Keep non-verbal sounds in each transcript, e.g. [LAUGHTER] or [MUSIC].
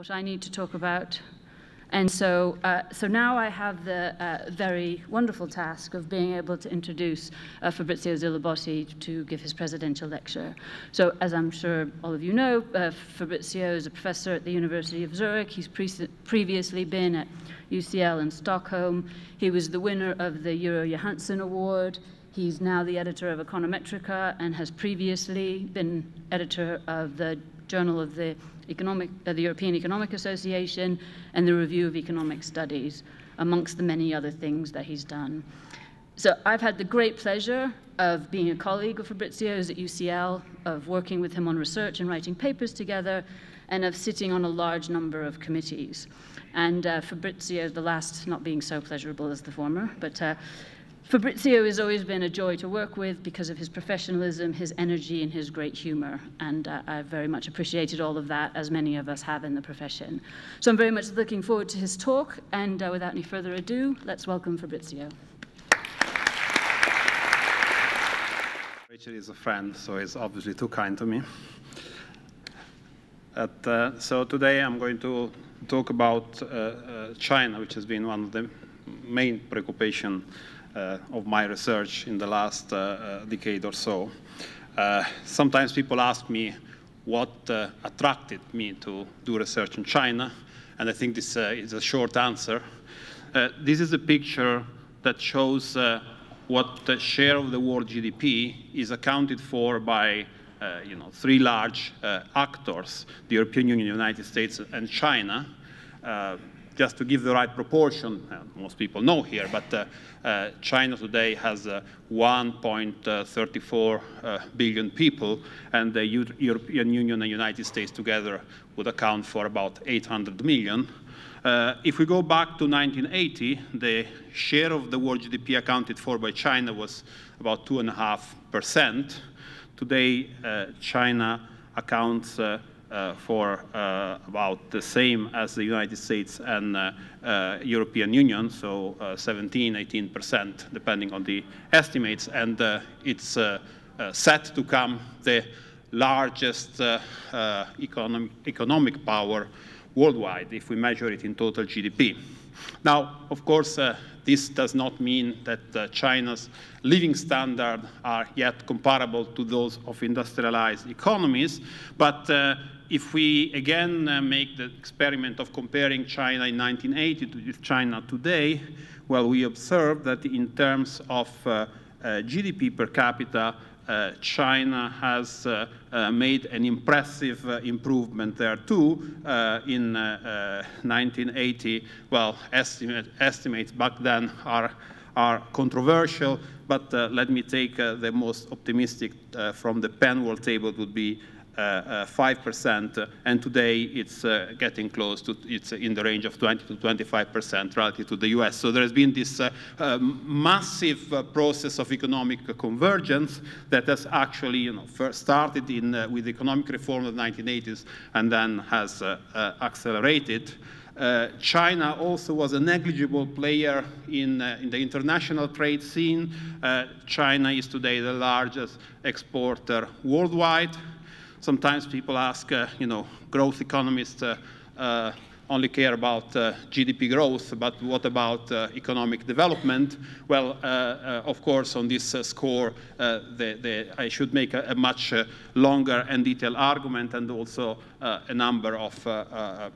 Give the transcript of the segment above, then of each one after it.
what I need to talk about. And so, uh, so now I have the uh, very wonderful task of being able to introduce uh, Fabrizio Zilibotti to give his presidential lecture. So as I'm sure all of you know, uh, Fabrizio is a professor at the University of Zurich. He's pre previously been at UCL in Stockholm. He was the winner of the Yrjö Jahnsson Award. He's now the editor of Econometrica and has previously been editor of the Journal of the, Economic, uh, the European Economic Association and the Review of Economic Studies, amongst the many other things that he's done. So I've had the great pleasure of being a colleague of Fabrizio's at UCL, of working with him on research and writing papers together, and of sitting on a large number of committees. And uh, Fabrizio, the last not being so pleasurable as the former, but uh, Fabrizio has always been a joy to work with because of his professionalism, his energy, and his great humor. And uh, I've very much appreciated all of that, as many of us have in the profession. So I'm very much looking forward to his talk. And uh, without any further ado, let's welcome Fabrizio. Rachel is a friend, so he's obviously too kind to me. Uh, so today I'm going to talk about uh, uh, China, which has been one of the main preoccupations uh, of my research in the last uh, uh, decade or so. sometimes people ask me what attracted me to do research in China, and I think this is a short answer. this is a picture that shows what the share of the world GDP is accounted for by uh, you know, three large uh, actors, the European Union, United States, and China. Uh, just to give the right proportion, uh, most people know here, but uh, uh, China today has 1.34 billion people, and the European Union and United States together would account for about 800 million. Uh, if we go back to 1980, the share of the world GDP accounted for by China was about 2.5%. Today, uh, China accounts uh, Uh, for uh, about the same as the United States and uh, uh European Union, so uh, 17, 18%, depending on the estimates. And it's set to come the largest economic, economic power worldwide if we measure it in total GDP. Now, of course, uh, this does not mean that uh, China's living standards are yet comparable to those of industrialized economies, but uh, if we again uh, make the experiment of comparing China in 1980 with China today, well, we observe that in terms of uh, uh, GDP per capita, Uh, China has uh, uh, made an impressive uh, improvement there too. Uh, in 1980, well, estimate, estimates back then are, are controversial, but let me take the most optimistic from the Penn World Table would be 5%, uh, uh, and today it's uh, getting close to, it's in the range of 20 to 25% relative to the US. So there has been this massive process of economic convergence that has actually you know, first started in, with economic reform of the 1980s and then has accelerated. Uh, China also was a negligible player in, uh, in the international trade scene. Uh, China is today the largest exporter worldwide. Sometimes people ask, uh, you know, growth economists uh, uh, only care about uh, GDP growth, but what about uh, economic development? Well, uh, of course, on this score, the, the, I should make a, a much longer and detailed argument, and also a number of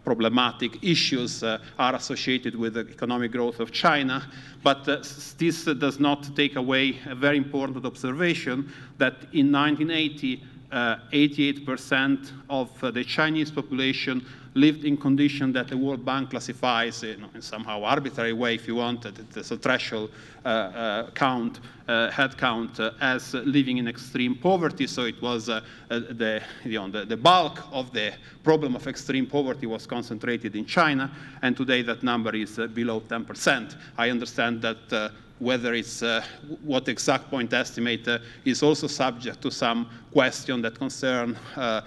problematic issues are associated with the economic growth of China. But this does not take away a very important observation that in 1980, 88% uh, of uh, the Chinese population lived in conditions that the World Bank classifies you know, in somehow arbitrary way, if you want, there's a threshold uh, uh count, uh, head count, uh, as living in extreme poverty. So it was the, you know, the, the, bulk of the problem of extreme poverty was concentrated in China, and today that number is below 10%. I understand that whether it's uh, what exact point estimate uh, is also subject to some question that concern uh,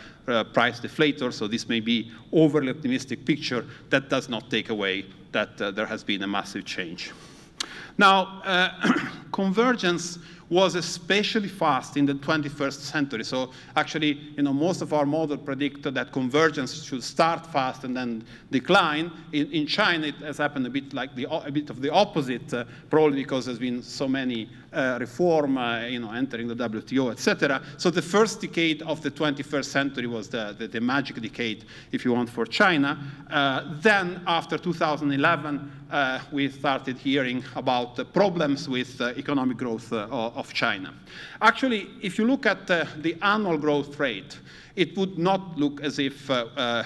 price deflator. So this may be overly optimistic picture. That does not take away that there has been a massive change. Now, [CLEARS THROAT] convergence was especially fast in the 21st century. So actually, you know, most of our models predict that convergence should start fast and then decline. In, in China, it has happened a bit like the, a bit of the opposite, uh, probably because there's been so many reform, uh, you know, entering the WTO, etc. So the first decade of the 21st century was the, the, the magic decade, if you want, for China. Uh, then after 2011, uh, we started hearing about the problems with uh, economic growth uh, of China. Actually, if you look at the annual growth rate, it would not look as if uh,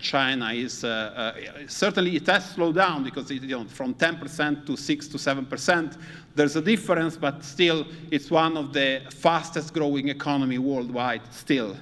China is uh, uh, certainly it has slowed down because it, you know, from 10% to 6 to 7%, there's a difference, but still it's one of the fastest growing economy worldwide still.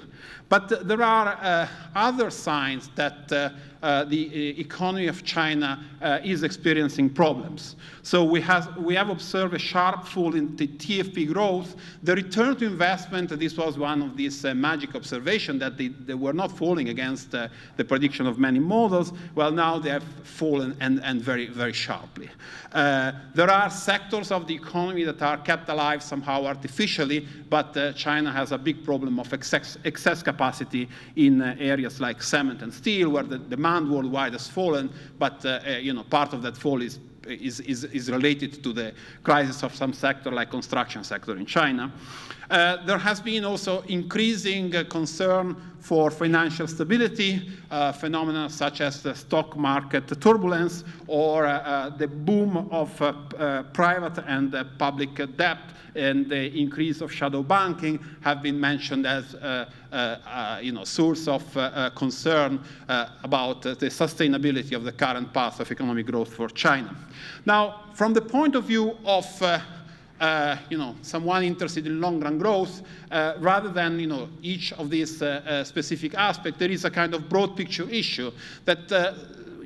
But there are other signs that uh, the uh, economy of China uh, is experiencing problems. So we have, we have observed a sharp fall in the TFP growth. The return to investment, this was one of these uh, magic observations that they, they, were not falling against uh, the prediction of many models. Well, now they have fallen and, and very, very sharply. Uh, there are sectors of the economy that are kept alive somehow artificially, but China has a big problem of excess, excess capacity in areas like cement and steel, where the demand demand worldwide has fallen, but uh, uh, you know, part of that fall is, is, is, is, related to the crisis of some sector like construction sector in China. Uh, there has been also increasing uh, concern for financial stability, uh, phenomena such as the stock market turbulence or uh, the boom of private and public debt and the increase of shadow banking have been mentioned as uh, uh, uh, you know, source of concern about the sustainability of the current path of economic growth for China. Now, from the point of view of uh, you know, someone interested in long-run growth, uh, rather than you know, each of these uh, specific aspects, there is a kind of broad picture issue that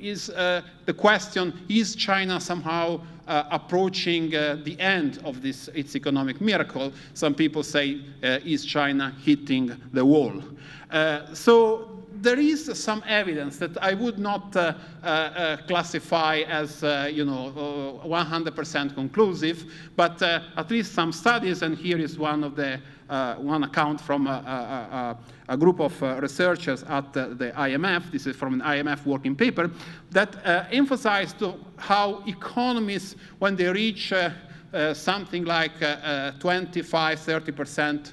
is the question, is China somehow uh, approaching uh, the end of this, its economic miracle. Some people say, uh, is China hitting the wall? Uh, so there is some evidence that I would not uh, uh, classify as, you know, 100% conclusive, but at least some studies, and here is one of the uh, one account from a, a, a group of uh, researchers at the, IMF, this is from an IMF working paper, that uh, emphasized how economies, when they reach something like 25, 30%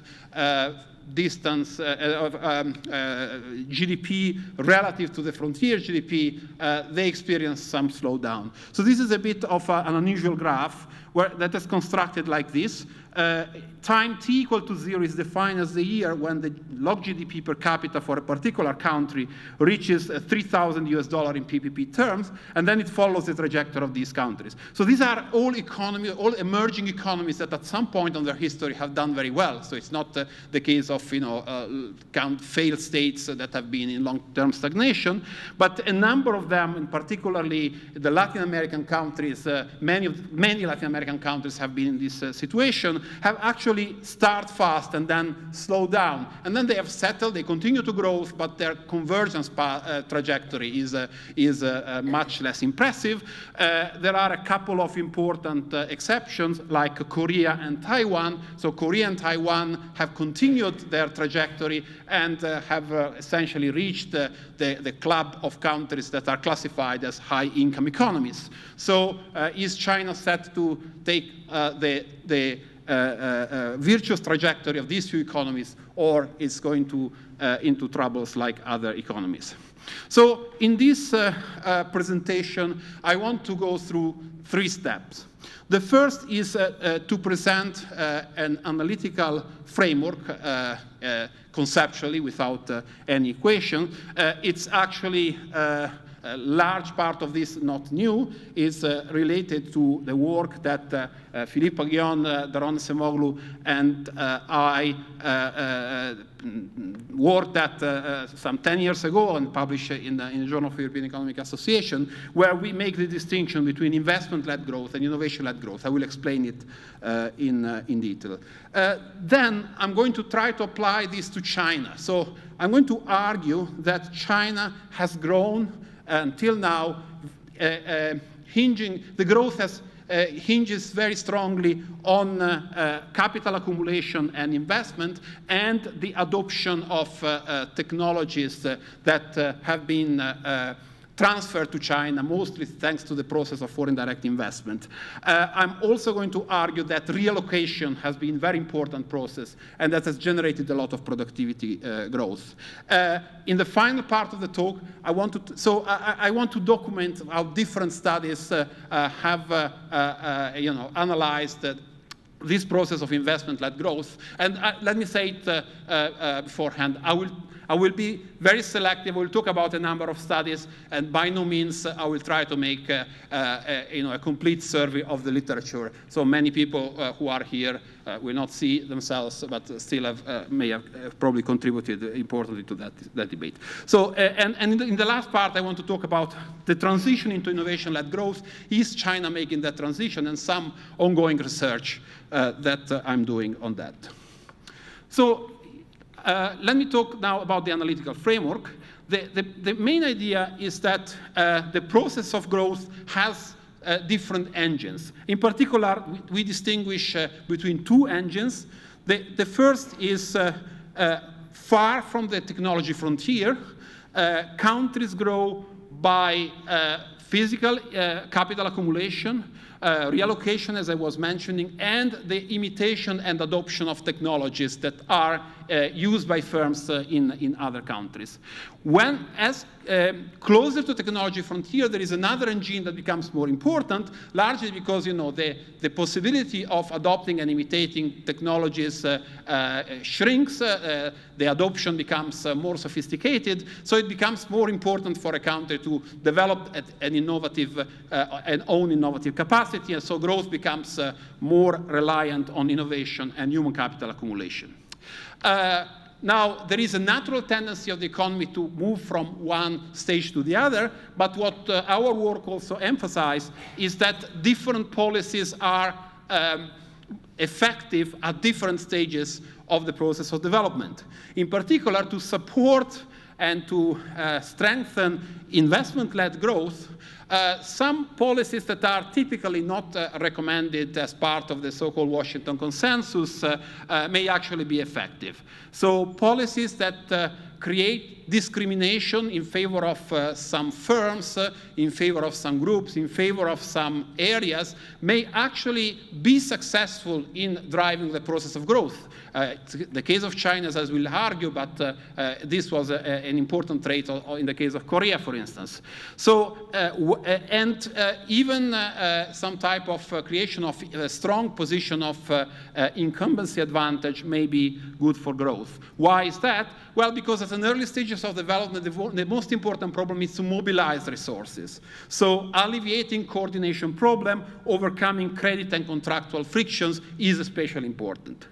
distance uh, of um, uh, GDP relative to the frontier GDP, uh, they experience some slowdown. So this is a bit of an unusual graph where, that is constructed like this. Uh, time t equal to zero is defined as the year when the log GDP per capita for a particular country reaches uh, 3,000 US dollar in PPP terms, and then it follows the trajectory of these countries. So these are all economies, all emerging economies that at some point in their history have done very well. So it's not uh, the case of you know uh, failed states that have been in long-term stagnation, but a number of them, and particularly the Latin American countries, uh, many of many Latin American countries have been in this uh, have actually start fast and then slow down. And then they have settled, they continue to grow, but their convergence uh, trajectory is, uh, is uh, uh much less impressive. Uh, there are a couple of important uh, exceptions, like Korea and Taiwan. So Korea and Taiwan have continued their trajectory and have essentially reached the, the club of countries that are classified as high-income economies. So is China set to take the, the Uh, uh, uh, virtuous trajectory of these two economies or it's going to, uh, into troubles like other economies. So in this presentation, I want to go through three steps. The first is uh, uh, to present uh, an analytical framework conceptually without any equation. it's actually a large part of this, not new, is uh, related to the work that uh, uh, Philippe Aghion, uh, Daron Acemoglu, and uh, I uh, worked at some 10 years ago and published in the, in the Journal of the European Economic Association, where we make the distinction between investment-led growth and innovation-led growth. I will explain it in, in detail. then I'm going to try to apply this to China. So I'm going to argue that China has grown until now, uh, uh, hinging, the growth has uh, hinges very strongly on uh, uh, capital accumulation and investment and the adoption of technologies that have been transferred to China, mostly thanks to the process of foreign direct investment. Uh, I'm also going to argue that relocation has been a very important process and that has generated a lot of productivity uh, growth. Uh, in the final part of the talk, I want to, so I, I want to document how different studies uh, uh, have, you know, analyzed this process of investment-led growth. And let me say it beforehand, I will I will be very selective. We'll talk about a number of studies, and by no means uh, I will try to make uh, uh, you know, a complete survey of the literature. So many people uh, who are here uh, will not see themselves, but still have, uh, may have probably contributed importantly to that, that debate. So, and, and in the last part, I want to talk about the transition into innovation-led growth. Is China making that transition? And some ongoing research that I'm doing on that. So uh, let me talk now about the analytical framework. The, the, the main idea is that uh, the process of growth has uh, different engines. In particular, we, we distinguish uh, between two engines. The, the first is uh, uh, far from the technology frontier. countries grow by physical capital accumulation, uh, reallocation, as I was mentioning, and the imitation and adoption of technologies that are used by firms uh, in, in other countries. When, as um, closer to technology frontier, there is another engine that becomes more important, largely because you know the, the possibility of adopting and imitating technologies uh, uh, shrinks, uh, the adoption becomes more sophisticated, so it becomes more important for a country to develop an innovative and own innovative capacity, and so growth becomes more reliant on innovation and human capital accumulation. Uh, now, there is a natural tendency of the economy to move from one stage to the other, but what uh, our work also emphasizes is that different policies are um, effective at different stages of the process of development. In particular, to support and to uh, strengthen investment-led growth, uh, some policies that are typically not uh, recommended as part of the so-called Washington consensus uh, uh may actually be effective. So policies that create discrimination in favor of uh, some firms, uh, in favor of some groups, in favor of some areas, may actually be successful in driving the process of growth. Uh, the case of China, as we'll argue, but uh, uh, this was a, a, an important trait in the case of Korea, for instance. So, uh, and even some type of creation of a strong position of incumbency advantage may be good for growth. Why is that? Well, because at an early stages of development, the, most important problem is to mobilize resources. So alleviating coordination problem, overcoming credit and contractual frictions is especially important.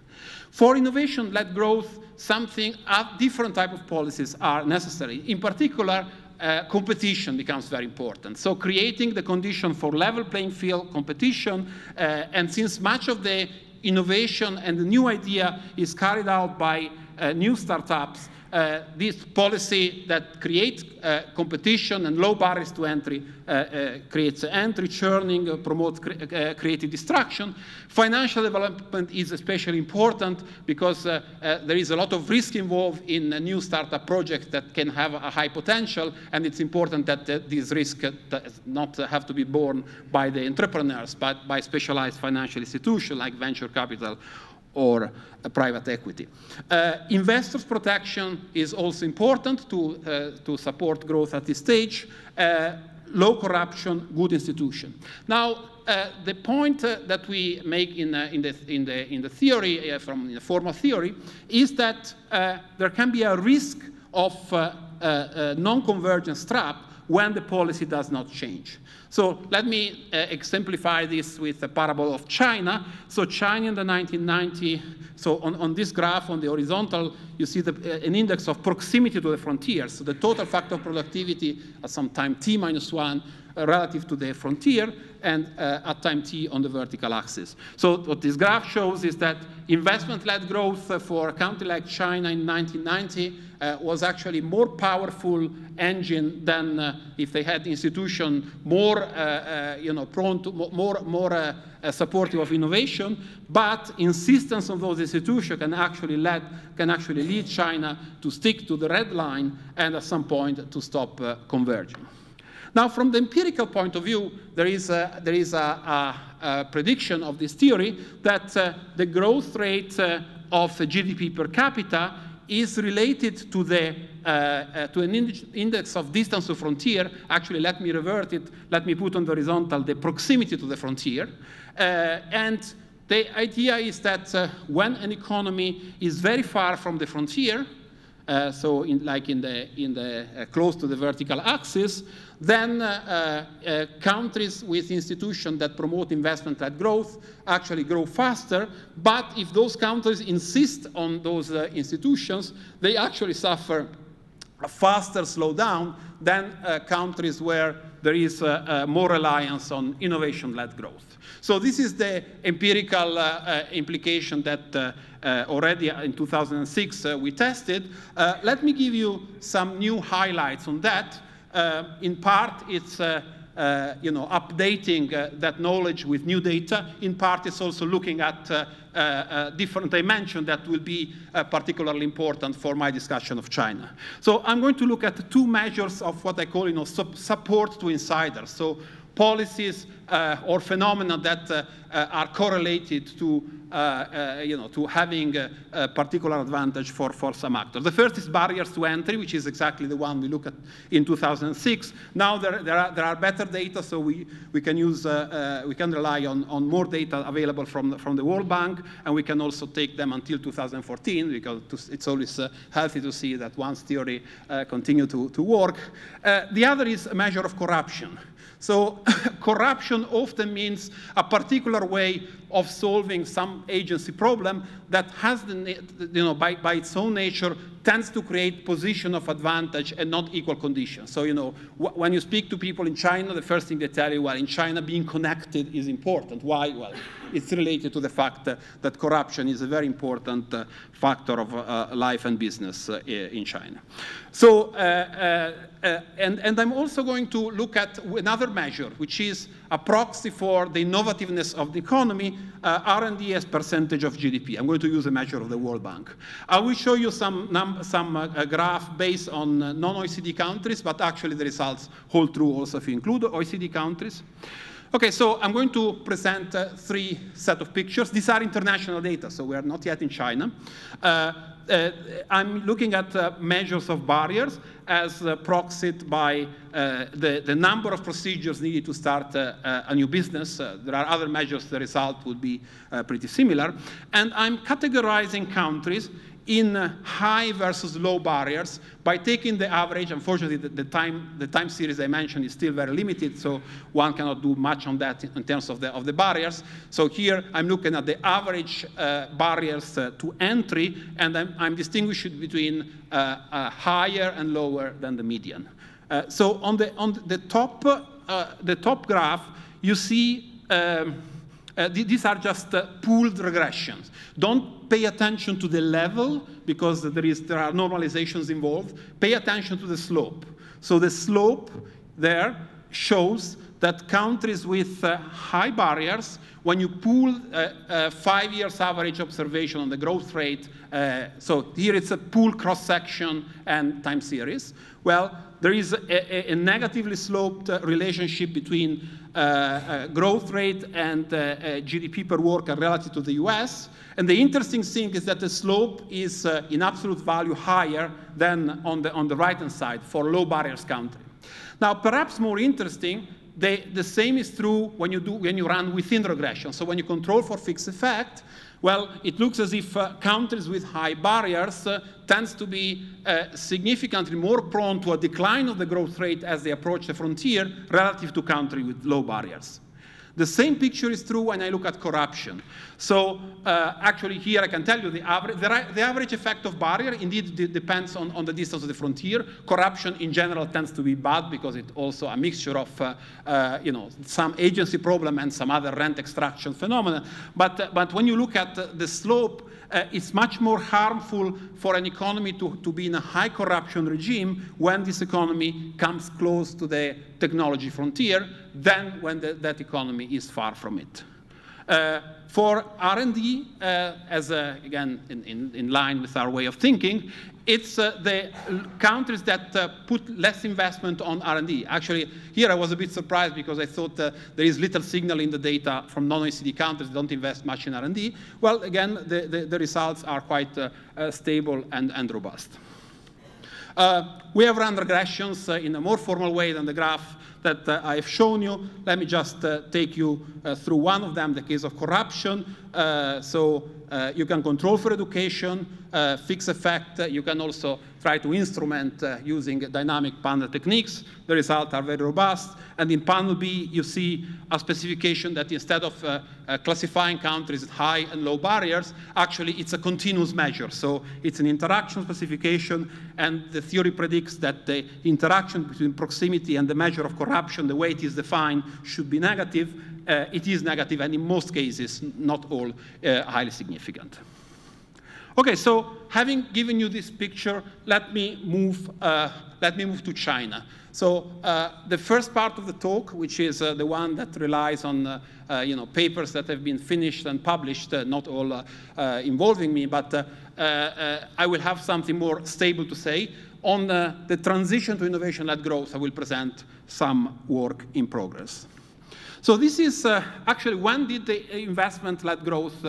For innovation-led growth, something, uh, different type of policies are necessary. In particular, uh, competition becomes very important. So creating the condition for level playing field competition, uh, and since much of the innovation and the new idea is carried out by uh, new startups, uh, this policy that creates uh, competition and low barriers to entry uh, uh creates entry churning, uh, promotes cre uh, creative destruction. Financial development is especially important because there is a lot of risk involved in new startup project that can have a high potential, and it's important that this risk does not have to be borne by the entrepreneurs, but by specialized financial institutions like venture capital or private equity. Uh, investors protection is also important to, uh, to support growth at this stage. Uh, low corruption, good institution. Now, uh, the point uh, that we make in, uh, in, the, in, the, in the theory, from the formal theory, is that there can be a risk of non-convergence trap when the policy does not change. So let me uh, exemplify this with a parable of China. So China in the 1990, so on, on this graph on the horizontal, you see the, uh, an index of proximity to the frontiers. So the total factor of productivity at some time t minus one relative to the frontier and uh, at time t on the vertical axis. So what this graph shows is that investment-led growth for a country like China in 1990 uh, was actually more powerful engine than uh, if they had institution more, uh, uh you know, prone to more, more uh, uh, supportive of innovation. But insistence on those institutions can actually lead, can actually lead China to stick to the red line and at some point to stop converging. Now, from the empirical point of view, there is a, there is a, a, a prediction of this theory that uh, the growth rate uh, of GDP per capita is related to, the, uh, uh, to an index of distance to frontier. Actually, let me revert it. Let me put on the horizontal the proximity to the frontier. Uh, and the idea is that uh, when an economy is very far from the frontier, so in, like in the, in the close to the vertical axis, then uh, uh, countries with institutions that promote investment-led growth actually grow faster. But if those countries insist on those uh, institutions, they actually suffer a faster slowdown than uh, countries where there is uh, uh, more reliance on innovation-led growth. So this is the empirical implication that already in 2006 we tested. let me give you some new highlights on that. Uh, in part, it's uh, uh, you know, updating uh, that knowledge with new data. In part, it's also looking at uh, uh different dimensions that will be particularly important for my discussion of China. So I'm going to look at two measures of what I call you know, support to insiders. So policies Uh, or phenomena that uh, uh, are correlated to, uh, uh, you know, to having a, a, particular advantage for, for some actors. The first is barriers to entry, which is exactly the one we look at in 2006. Now there, there, are, there are better data, so we, we can use, we can rely on, on more data available from the, from the World Bank, and we can also take them until 2014, because it's always healthy to see that one's theory continue to, to work. the other is a measure of corruption. So [LAUGHS] corruption often means a particular way of solving some agency problem that has, the, you know, by, by its own nature, tends to create position of advantage and not equal conditions. So, you know, when you speak to people in China, the first thing they tell you, well, in China, being connected is important. Why? Well, it's related to the fact that corruption is a very important uh, factor of uh, life and business uh, in China. So, and, and I'm also going to look at another measure, which is a proxy for the innovativeness of the economy, R&D as percentage of GDP. I'm going to use a measure of the World Bank. I will show you some, some graph based on non-OECD countries, but actually the results hold true also if you include OECD countries. Okay, so I'm going to present uh, three set of pictures. These are international data, so we are not yet in China. Uh, uh, I'm looking at uh, measures of barriers as uh, proxied by uh, the, the number of procedures needed to start a new business. there are other measures, the result would be pretty similar. And I'm categorizing countries in high versus low barriers by taking the average. Unfortunately, the, the, time, the time series I mentioned is still very limited, so one cannot do much on that in terms of the, of the barriers. So here I'm looking at the average uh, barriers uh, to entry, and I'm, I'm distinguishing between uh, higher and lower than the median. Uh, so on the, on the, top, uh, the top graph, you see um, uh, th these are just pooled regressions. Don't pay attention to the level because there, is, there are normalizations involved. Pay attention to the slope. So the slope there shows that countries with uh, high barriers, when you pool uh, uh, five years average observation on the growth rate, uh, so here it's a pool cross-section and time series, well, there is a, a negatively sloped uh, relationship between uh, uh, growth rate and GDP per worker relative to the US. And the interesting thing is that the slope is in absolute value higher than on the, on the right-hand side for low barriers country. Now, perhaps more interesting, the, the same is true when you, do, when you run within regression. So when you control for fixed effect, well, it looks as if uh, countries with high barriers uh, tends to be uh, significantly more prone to a decline of the growth rate as they approach the frontier relative to countries with low barriers. The same picture is true when I look at corruption. So uh, actually here I can tell you the average, the, the average effect of barrier indeed depends on, on the distance of the frontier. Corruption in general tends to be bad because it's also a mixture of, uh, uh, you know, some agency problem and some other rent extraction phenomena. But, uh, but when you look at the slope, uh, it's much more harmful for an economy to, to be in a high corruption regime when this economy comes close to the technology frontier than when the, that economy is far from it. Uh, for R&D, uh, as uh, again in, in, in, line with our way of thinking, it's the countries that put less investment on R&D. Actually, here I was a bit surprised because I thought there is little signal in the data from non-OECD countries that don't invest much in R&D. Well, again, the, the, the results are quite stable and, and robust. We have run regressions in a more formal way than the graph that uh, I've shown you. Let me just uh, take you uh, through one of them, the case of corruption. Uh, so uh, you can control for education, uh, fix effect. you can also try to instrument using dynamic panel techniques. The results are very robust. And in panel B, you see a specification that instead of classifying countries at high and low barriers, actually it's a continuous measure. So it's an interaction specification, and the theory predicts that the interaction between proximity and the measure of corruption, the way it is defined, should be negative uh, it is negative, and in most cases, not all, uh, highly significant. Okay, so having given you this picture, let me move, uh, let me move to China. So uh, the first part of the talk, which is uh, the one that relies on uh, you know, papers that have been finished and published, not all involving me, but I will have something more stable to say. On the transition to innovation-led growth, I will present some work in progress. So this is uh, actually when did the investment-led growth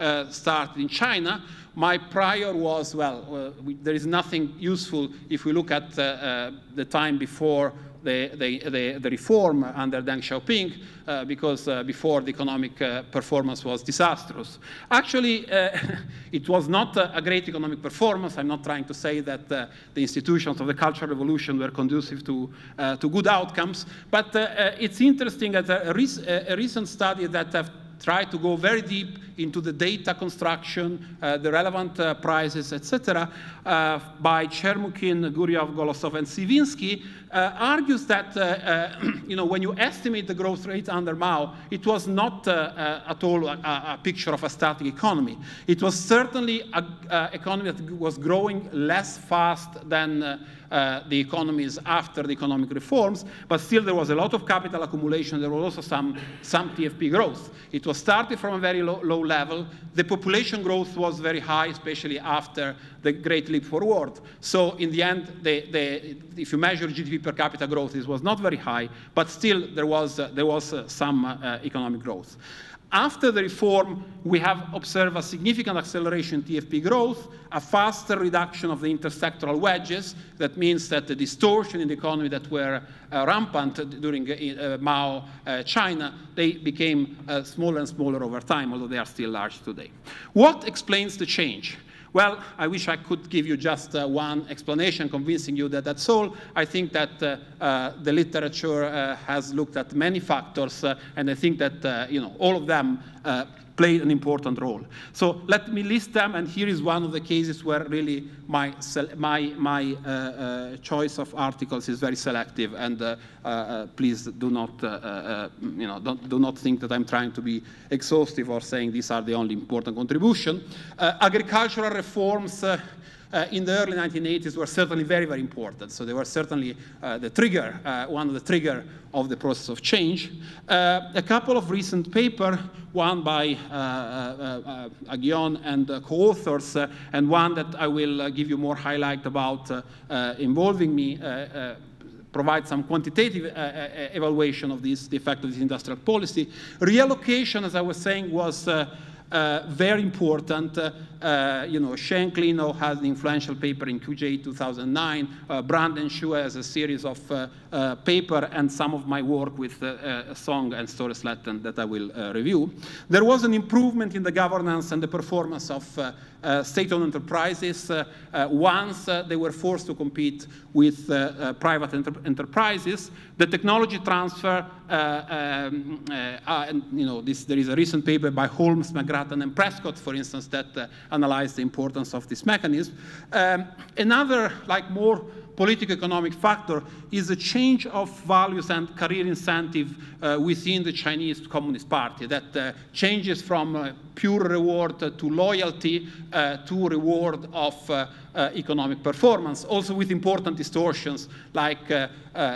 uh, uh, start in China? My prior was, well, uh, we, there is nothing useful if we look at uh, uh, the time before the, the, the, the, reform under Deng Xiaoping uh, because uh, before the economic uh, performance was disastrous. Actually, uh, [LAUGHS] it was not a great economic performance. I'm not trying to say that the institutions of the Cultural Revolution were conducive to, to good outcomes, but it's interesting that a, a recent study that have tried to go very deep into the data construction, uh, the relevant uh, prices, etc., uh, by Cheremukhin, Guriev, Golosov, and Tsyvinski, uh, argues that uh, uh, [CLEARS THROAT] you know, when you estimate the growth rate under Mao, it was not at all a, a, picture of a static economy. It was certainly an economy that was growing less fast than uh, the economies after the economic reforms, but still there was a lot of capital accumulation. There was also some, some TFP growth. It was started from a very low, low level. The population growth was very high, especially after the Great Leap Forward. So in the end, the, the, if you measure GDP per capita growth, it was not very high, but still there was, uh, there was uh, some uh, economic growth. After the reform, we have observed a significant acceleration in TFP growth, a faster reduction of the intersectoral wedges. That means that the distortion in the economy that were uh, rampant during uh, Mao uh, China, they became uh, smaller and smaller over time, although they are still large today. What explains the change? Well, I wish I could give you just uh, one explanation convincing you that that's all. I think that uh, uh, the literature uh, has looked at many factors, and I think that you know all of them played an important role. So let me list them, and here is one of the cases where really my, my, my uh, uh, choice of articles is very selective, and uh, uh please do not, uh, uh, you know, do not think that I'm trying to be exhaustive or saying these are the only important contribution. agricultural reforms uh, in the early 1980s were certainly very, very important. So they were certainly uh, the trigger, uh, one of the trigger of the process of change. Uh, a couple of recent papers, one by uh, uh, Aghion and co-authors, and one that I will give you more highlight about involving me, provide some quantitative uh, evaluation of this, the effect of this industrial policy. Reallocation, as I was saying, was uh, very important. Uh, uh, you know, Hsieh Klenow has an influential paper in QJ 2009. Uh, Brandon Xu has a series of uh, uh, paper and some of my work with Song and Storesletten that I will review. There was an improvement in the governance and the performance of uh, state-owned enterprises uh, uh, once they were forced to compete with private enter enterprises. The technology transfer, um, and you know, this, there is a recent paper by Holmes, McGrattan, and Prescott, for instance, that analyzed the importance of this mechanism. Um, another, like more political economic factor is a change of values and career incentive uh, within the Chinese Communist Party that uh, changes from uh, pure reward to loyalty uh, to reward of uh, uh, economic performance, also with important distortions like,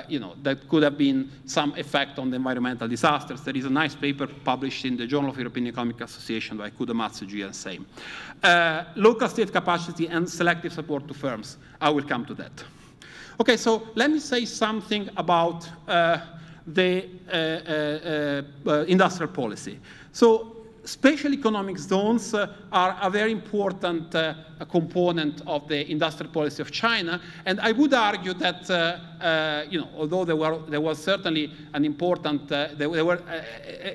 you know, that could have been some effect on the environmental disasters. There is a nice paper published in the Journal of European Economic Association by Kudamatsuji and Seim. local state capacity and selective support to firms. I will come to that. Okay, so let me say something about uh, the uh, uh industrial policy. So special economic zones uh, are a very important uh, component of the industrial policy of China. And I would argue that, you know, although there, were, there was certainly an important, there, there, were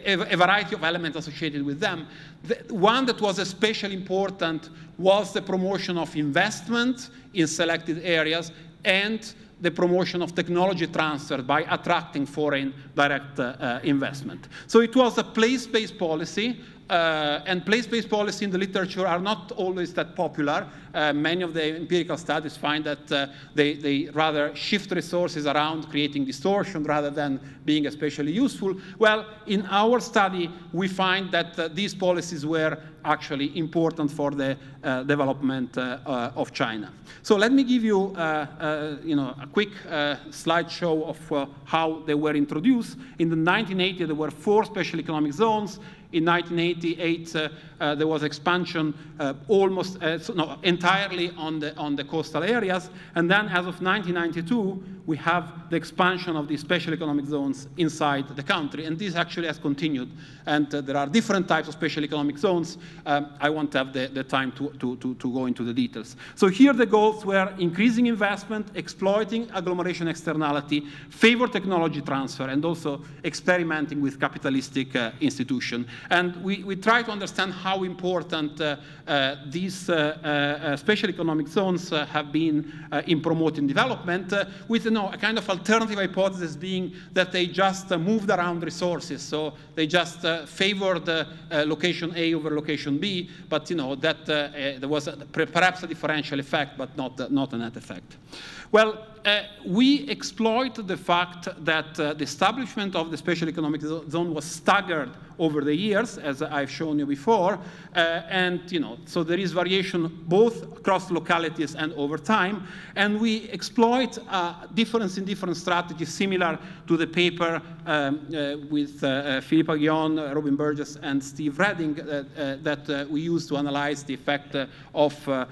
a, a, variety of elements associated with them, the one that was especially important was the promotion of investment in selected areas and the promotion of technology transfer by attracting foreign direct uh, uh, investment. So it was a place-based policy uh, and place-based policy in the literature are not always that popular. Uh, many of the empirical studies find that uh, they, they rather shift resources around, creating distortion rather than being especially useful. Well, in our study, we find that uh, these policies were actually important for the uh, development uh, of China. So let me give you, you know, a quick slideshow of how they were introduced. In the 1980s, there were four special economic zones. In 1988, uh, uh, there was expansion uh, almost uh, so, no, entirely on the, on the coastal areas. And then as of 1992, we have the expansion of the special economic zones inside the country. And this actually has continued. And uh, there are different types of special economic zones. Um, I won't have the, the time to, to, to, to go into the details. So here the goals were increasing investment, exploiting agglomeration externality, favor technology transfer, and also experimenting with capitalistic uh, institutions. And we, we try to understand how important uh, uh, these uh, uh, uh special economic zones uh, have been in promoting development, with you know, a kind of alternative hypothesis being that they just moved around resources. So they just favored location A over location B, but you know, that there was a, perhaps a differential effect, but not, not a net effect. Well, uh, we exploit the fact that uh, the establishment of the special economic zone was staggered over the years, as I've shown you before, uh, and you know, so there is variation both across localities and over time, and we exploit uh, difference in different strategies similar to the paper um, uh, with uh, Philippe Aghion, Robin Burgess, and Steve Redding that we use to analyze the effect of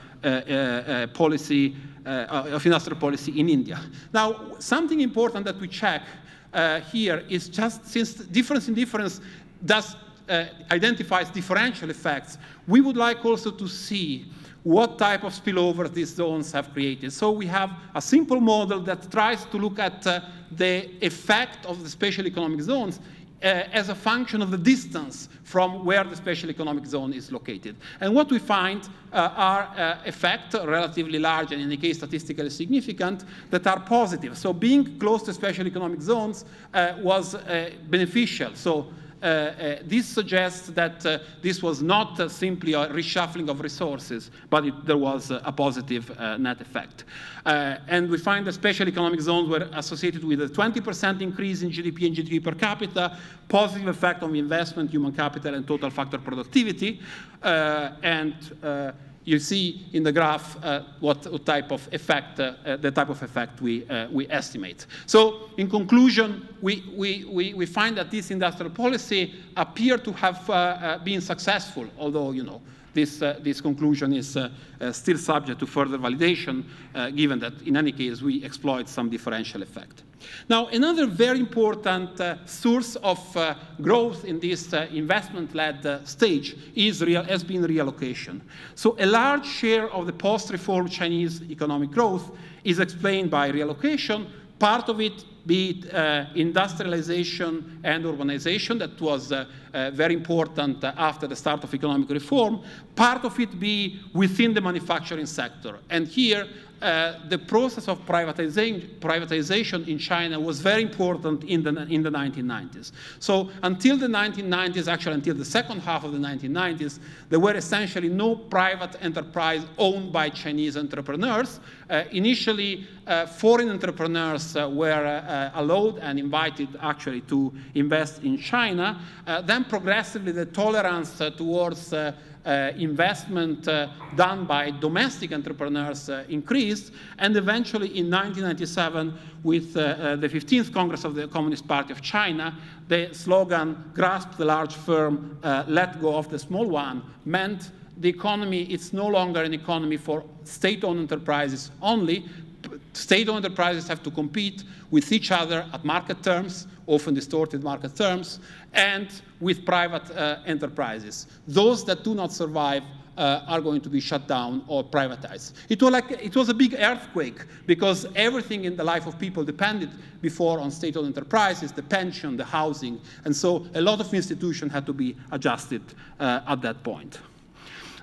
policy uh, of industrial policy in India. Now, something important that we check uh, here is just since difference in difference does uh, identifies differential effects, we would like also to see what type of spillover these zones have created. So we have a simple model that tries to look at uh, the effect of the special economic zones uh, as a function of the distance from where the special economic zone is located. And what we find uh, are uh, effects relatively large and in any case statistically significant that are positive. So being close to special economic zones uh, was uh, beneficial. So uh, uh, Uh, uh, this suggests that uh, this was not uh, simply a reshuffling of resources, but it, there was a positive net effect. and we find that special economic zones were associated with a 20% increase in GDP and GDP per capita, positive effect on investment, human capital, and total factor productivity, and you see in the graph uh, what, type of effect, uh, uh, the type of effect we, uh, we estimate. So in conclusion, we, we, we, we, find that this industrial policy appear to have uh, uh, been successful, although, you know, this, this conclusion is still subject to further validation, given that in any case we exploit some differential effect. Now, another very important uh, source of uh, growth in this uh, investment-led uh, stage is real, has been reallocation. So a large share of the post-reform Chinese economic growth is explained by reallocation, part of it be it uh, industrialization and urbanization, that was uh, very important after the start of economic reform, part of it be within the manufacturing sector. And here, uh, the process of privatization, in China was very important in the, in the 1990s. So until the 1990s, actually until the second half of the 1990s, there were essentially no private enterprise owned by Chinese entrepreneurs. Uh, initially, uh, foreign entrepreneurs uh, were uh, allowed and invited actually to invest in China. then progressively, the tolerance towards investment uh, done by domestic entrepreneurs uh, increased, and eventually in 1997, with the 15th Congress of the Communist Party of China, the slogan, grasp the large firm, let go of the small one, meant the economy, it's no longer an economy for state-owned enterprises only. State-owned enterprises have to compete with each other at market terms, often distorted market terms, and with private uh, enterprises. Those that do not survive uh, are going to be shut down or privatized. It was, like, it was a big earthquake because everything in the life of people depended before on state-owned enterprises, the pension, the housing, and so a lot of institutions had to be adjusted uh, at that point.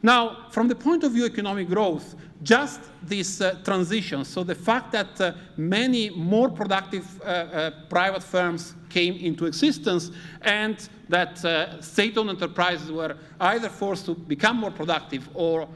Now, from the point of view of economic growth, just this uh, transition, so the fact that uh, many more productive uh, uh private firms came into existence and that uh, state-owned enterprises were either forced to become more productive or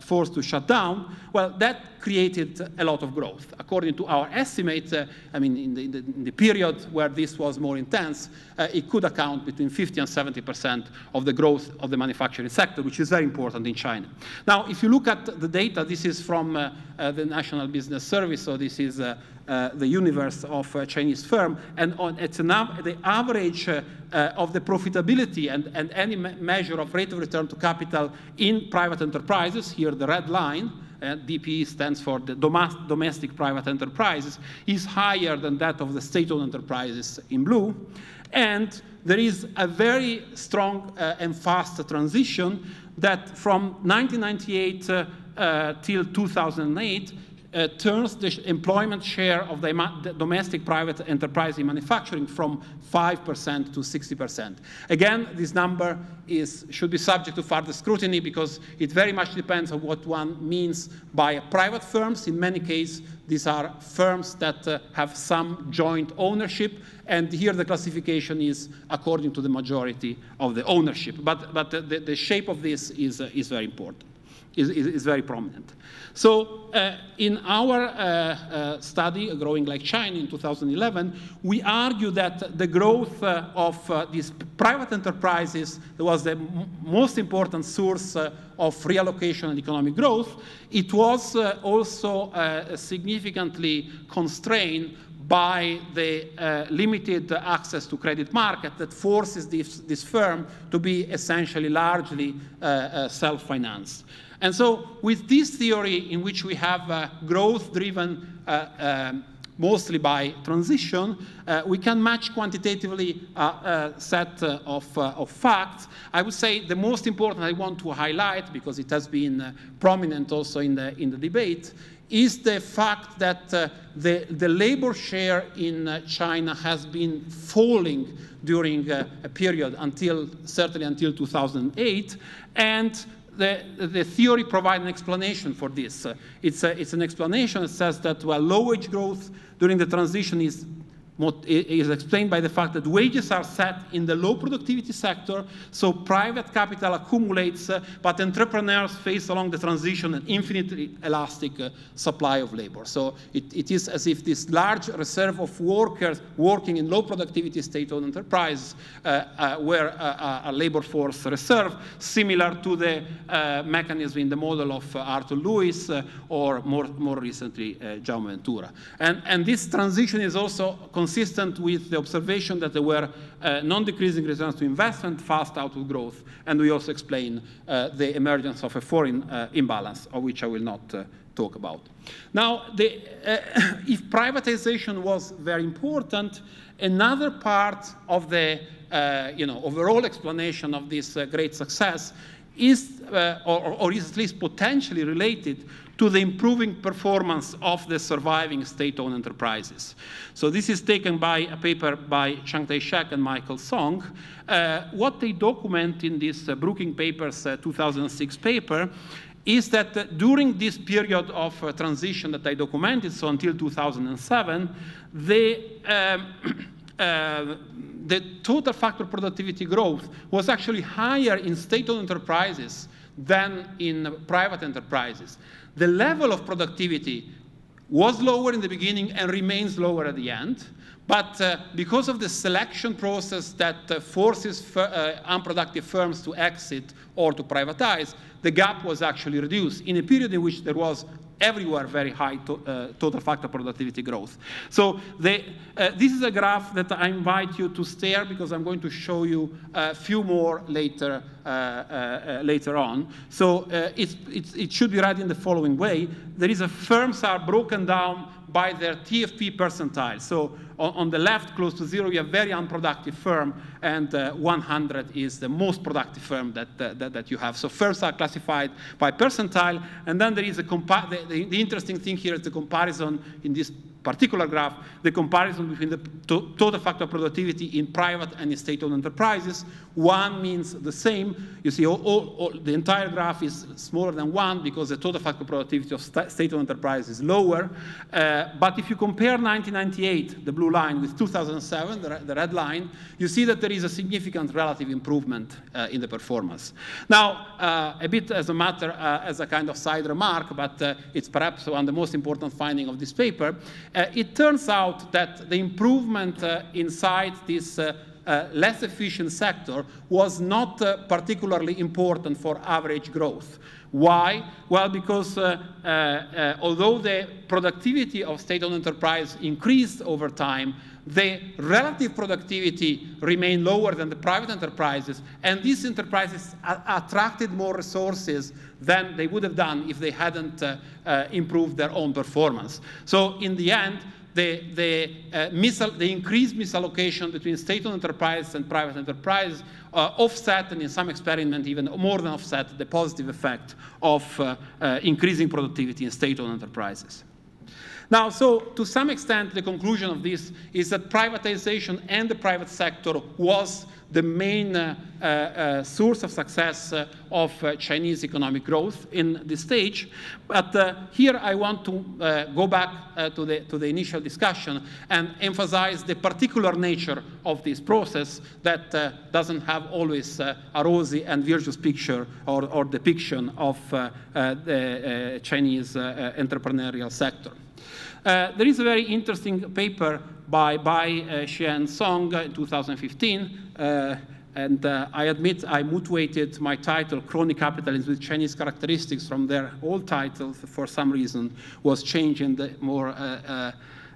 forced to shut down, well, that created a lot of growth. According to our estimates, uh, I mean, in the, in, the, in the, period where this was more intense, uh, it could account between 50 and 70 percent of the growth of the manufacturing sector, which is very important in China. Now, if you look at the data, this is from uh, uh, the National Business Service, so this is uh, the universe of a Chinese firm, and on, an, the average uh, uh, of the profitability and, and any me measure of rate of return to capital in private enterprises, here the red line, uh, DPE stands for the domestic private enterprises, is higher than that of the state-owned enterprises in blue. And there is a very strong uh, and fast transition that from 1998 uh, uh, till 2008 uh, turns the employment share of the, the, domestic private enterprise in manufacturing from 5% to 60%. Again, this number is, should be subject to further scrutiny because it very much depends on what one means by private firms. In many cases, these are firms that uh, have some joint ownership, and here the classification is according to the majority of the ownership. But, but the, the shape of this is, uh, is very important is, is, is very prominent. So uh, in our uh, uh, study, Growing Like China in 2011, we argue that the growth uh, of uh, these private enterprises was the most important source uh, of reallocation and economic growth. It was also significantly constrained by the uh, limited access to credit market that forces this, this firm to be essentially largely uh, uh, self-financed. And so with this theory in which we have uh, growth driven uh, um, mostly by transition, uh, we can match quantitatively a, a set uh, of, uh, of, facts. I would say the most important I want to highlight, because it has been uh, prominent also in the, in the debate, is the fact that uh, the, the labor share in uh, China has been falling during a period until, certainly until 2008, and the, the theory provides an explanation for this. It's, a, it's an explanation that says that well, low wage growth during the transition is is explained by the fact that wages are set in the low productivity sector, so private capital accumulates, uh, but entrepreneurs face along the transition an infinitely elastic uh, supply of labor. So it, it is as if this large reserve of workers working in low productivity state-owned enterprises uh, uh were a, a, labor force reserve, similar to the uh, mechanism in the model of uh, Arthur Lewis or more, more recently Jaume Ventura. And, and this transition is also consistent with the observation that there were uh, non-decreasing returns to investment, fast output growth, and we also explain uh, the emergence of a foreign uh, imbalance, of which I will not uh, talk about. Now, the, uh, [COUGHS] if privatization was very important, another part of the you know, overall explanation of this great success is, or, or is at least potentially related to the improving performance of the surviving state-owned enterprises. So this is taken by a paper by Chang-Tai Hsieh and Michael Song. Uh, what they document in this uh, Brookings Papers uh, 2006 paper is that uh, during this period of uh, transition that I documented, so until 2007, the, um, [CLEARS THROAT] uh, the total factor productivity growth was actually higher in state-owned enterprises than in private enterprises. The level of productivity was lower in the beginning and remains lower at the end. But uh, because of the selection process that uh, forces uh, unproductive firms to exit or to privatize, the gap was actually reduced in a period in which there was everywhere very high to, uh, total factor productivity growth. So uh, this is a graph that I invite you to stare because I'm going to show you a few more later, uh, uh later on. So uh, it's, it's, it should be read in the following way. There is a firms are broken down by their TFP percentile. So on, on, the left, close to zero, you have very unproductive firm, and uh, 100 is the most productive firm that, uh, that, that, you have. So firms are classified by percentile, and then there is a the, the, the interesting thing here is the comparison in this particular graph, the comparison between the to total factor productivity in private and state-owned enterprises. One means the same. You see, all, all, all, the entire graph is smaller than one because the total factor productivity of st state-owned enterprises is lower. Uh, but if you compare 1998, the blue line, with 2007, the, the, red line, you see that there is a significant relative improvement uh, in the performance. Now, uh, a bit as a matter, uh, as a kind of side remark, but uh, it's perhaps one of the most important finding of this paper, it turns out that the improvement uh, inside this uh, uh, less efficient sector was not uh, particularly important for average growth. Why? Well, because uh, uh, although the productivity of state-owned enterprise increased over time, the relative productivity remained lower than the private enterprises, and these enterprises attracted more resources than they would have done if they hadn't uh, uh, improved their own performance. So in the end, the, the, uh, the increased misallocation between state-owned enterprises and private enterprises uh, offset, and in some experiment even more than offset, the positive effect of uh, uh, increasing productivity in state-owned enterprises. Now, so to some extent, the conclusion of this is that privatization and the private sector was the main uh, uh, source of success uh, of uh, Chinese economic growth in this stage. But uh, here I want to uh, go back to, the, to the initial discussion and emphasize the particular nature of this process that doesn't have always a rosy and virtuous picture or, or depiction of the Chinese entrepreneurial sector. Uh, there is a very interesting paper by, by uh, Xian Song in 2015, uh, and uh, I admit I mutated my title, Crony Capitalism with Chinese Characteristics, from their old title for some reason, was changed in the more uh,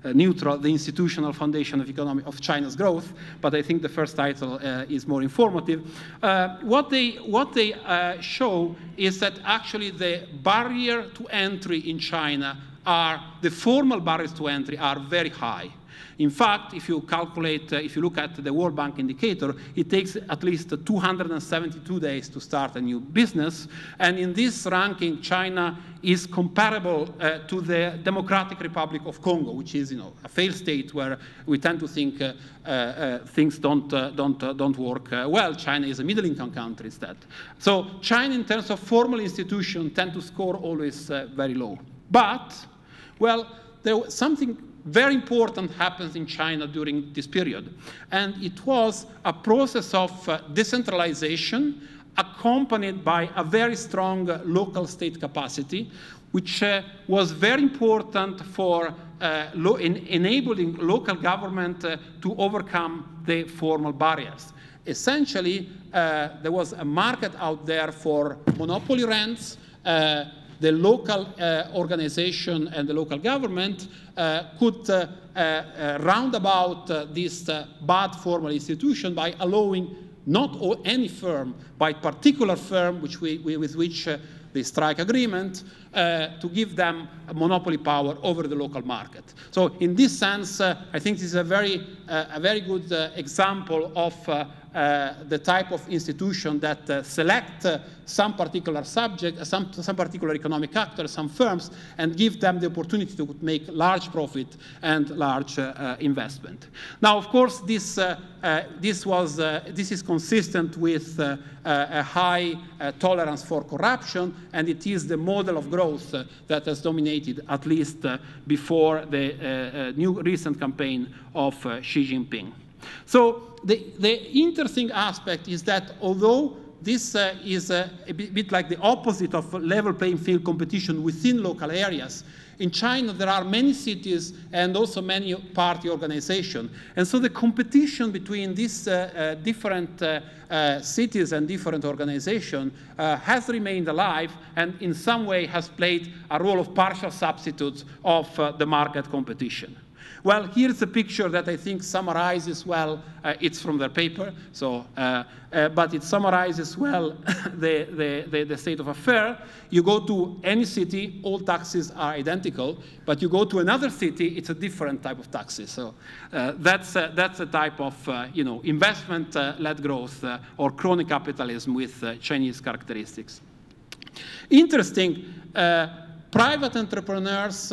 uh, neutral, the institutional foundation of, economic, of China's growth, but I think the first title uh, is more informative. Uh, what they, what they show is that actually the barrier to entry in China are, the formal barriers to entry are very high. In fact, if you calculate, uh, if you look at the World Bank indicator, it takes at least 272 days to start a new business. And in this ranking, China is comparable uh, to the Democratic Republic of Congo, which is, you know, a failed state where we tend to think uh, uh, uh things don't, uh, don't, don't work well. China is a middle-income country instead. So China, in terms of formal institutions, tend to score always very low. But, well, there was something very important happens in China during this period. And it was a process of uh, decentralization accompanied by a very strong uh, local state capacity, which uh, was very important for uh, lo in enabling local government uh, to overcome the formal barriers. Essentially, uh, there was a market out there for monopoly rents, the local uh, organization and the local government uh, could uh, uh round about uh, this uh, bad formal institution by allowing not any firm, but particular firm which we, we, with which they strike agreement to give them monopoly power over the local market. So in this sense, I think this is a very, a very good example of uh, the type of institution that uh, select uh, some particular subject, uh, some, some particular economic actor, some firms, and give them the opportunity to make large profit and large uh, uh, investment. Now, of course, this, this, was, this is consistent with a high tolerance for corruption, and it is the model of growth that has dominated, at least before the new recent campaign of Xi Jinping. So the, the interesting aspect is that although this uh, is uh, a bit like the opposite of level playing field competition within local areas. In China, there are many cities and also many party organizations. And so the competition between these uh, uh different uh, cities and different organizations has remained alive and in some way has played a role of partial substitute of the market competition. Well, here's a picture that I think summarizes well, uh, it's from their paper, so, uh, uh, but it summarizes well [LAUGHS] the, the, the, the, state of affair. You go to any city, all taxes are identical, but you go to another city, it's a different type of taxes. So uh, that's, uh, that's a type of uh, you know, investment-led growth or crony capitalism with Chinese characteristics. Interesting, private entrepreneurs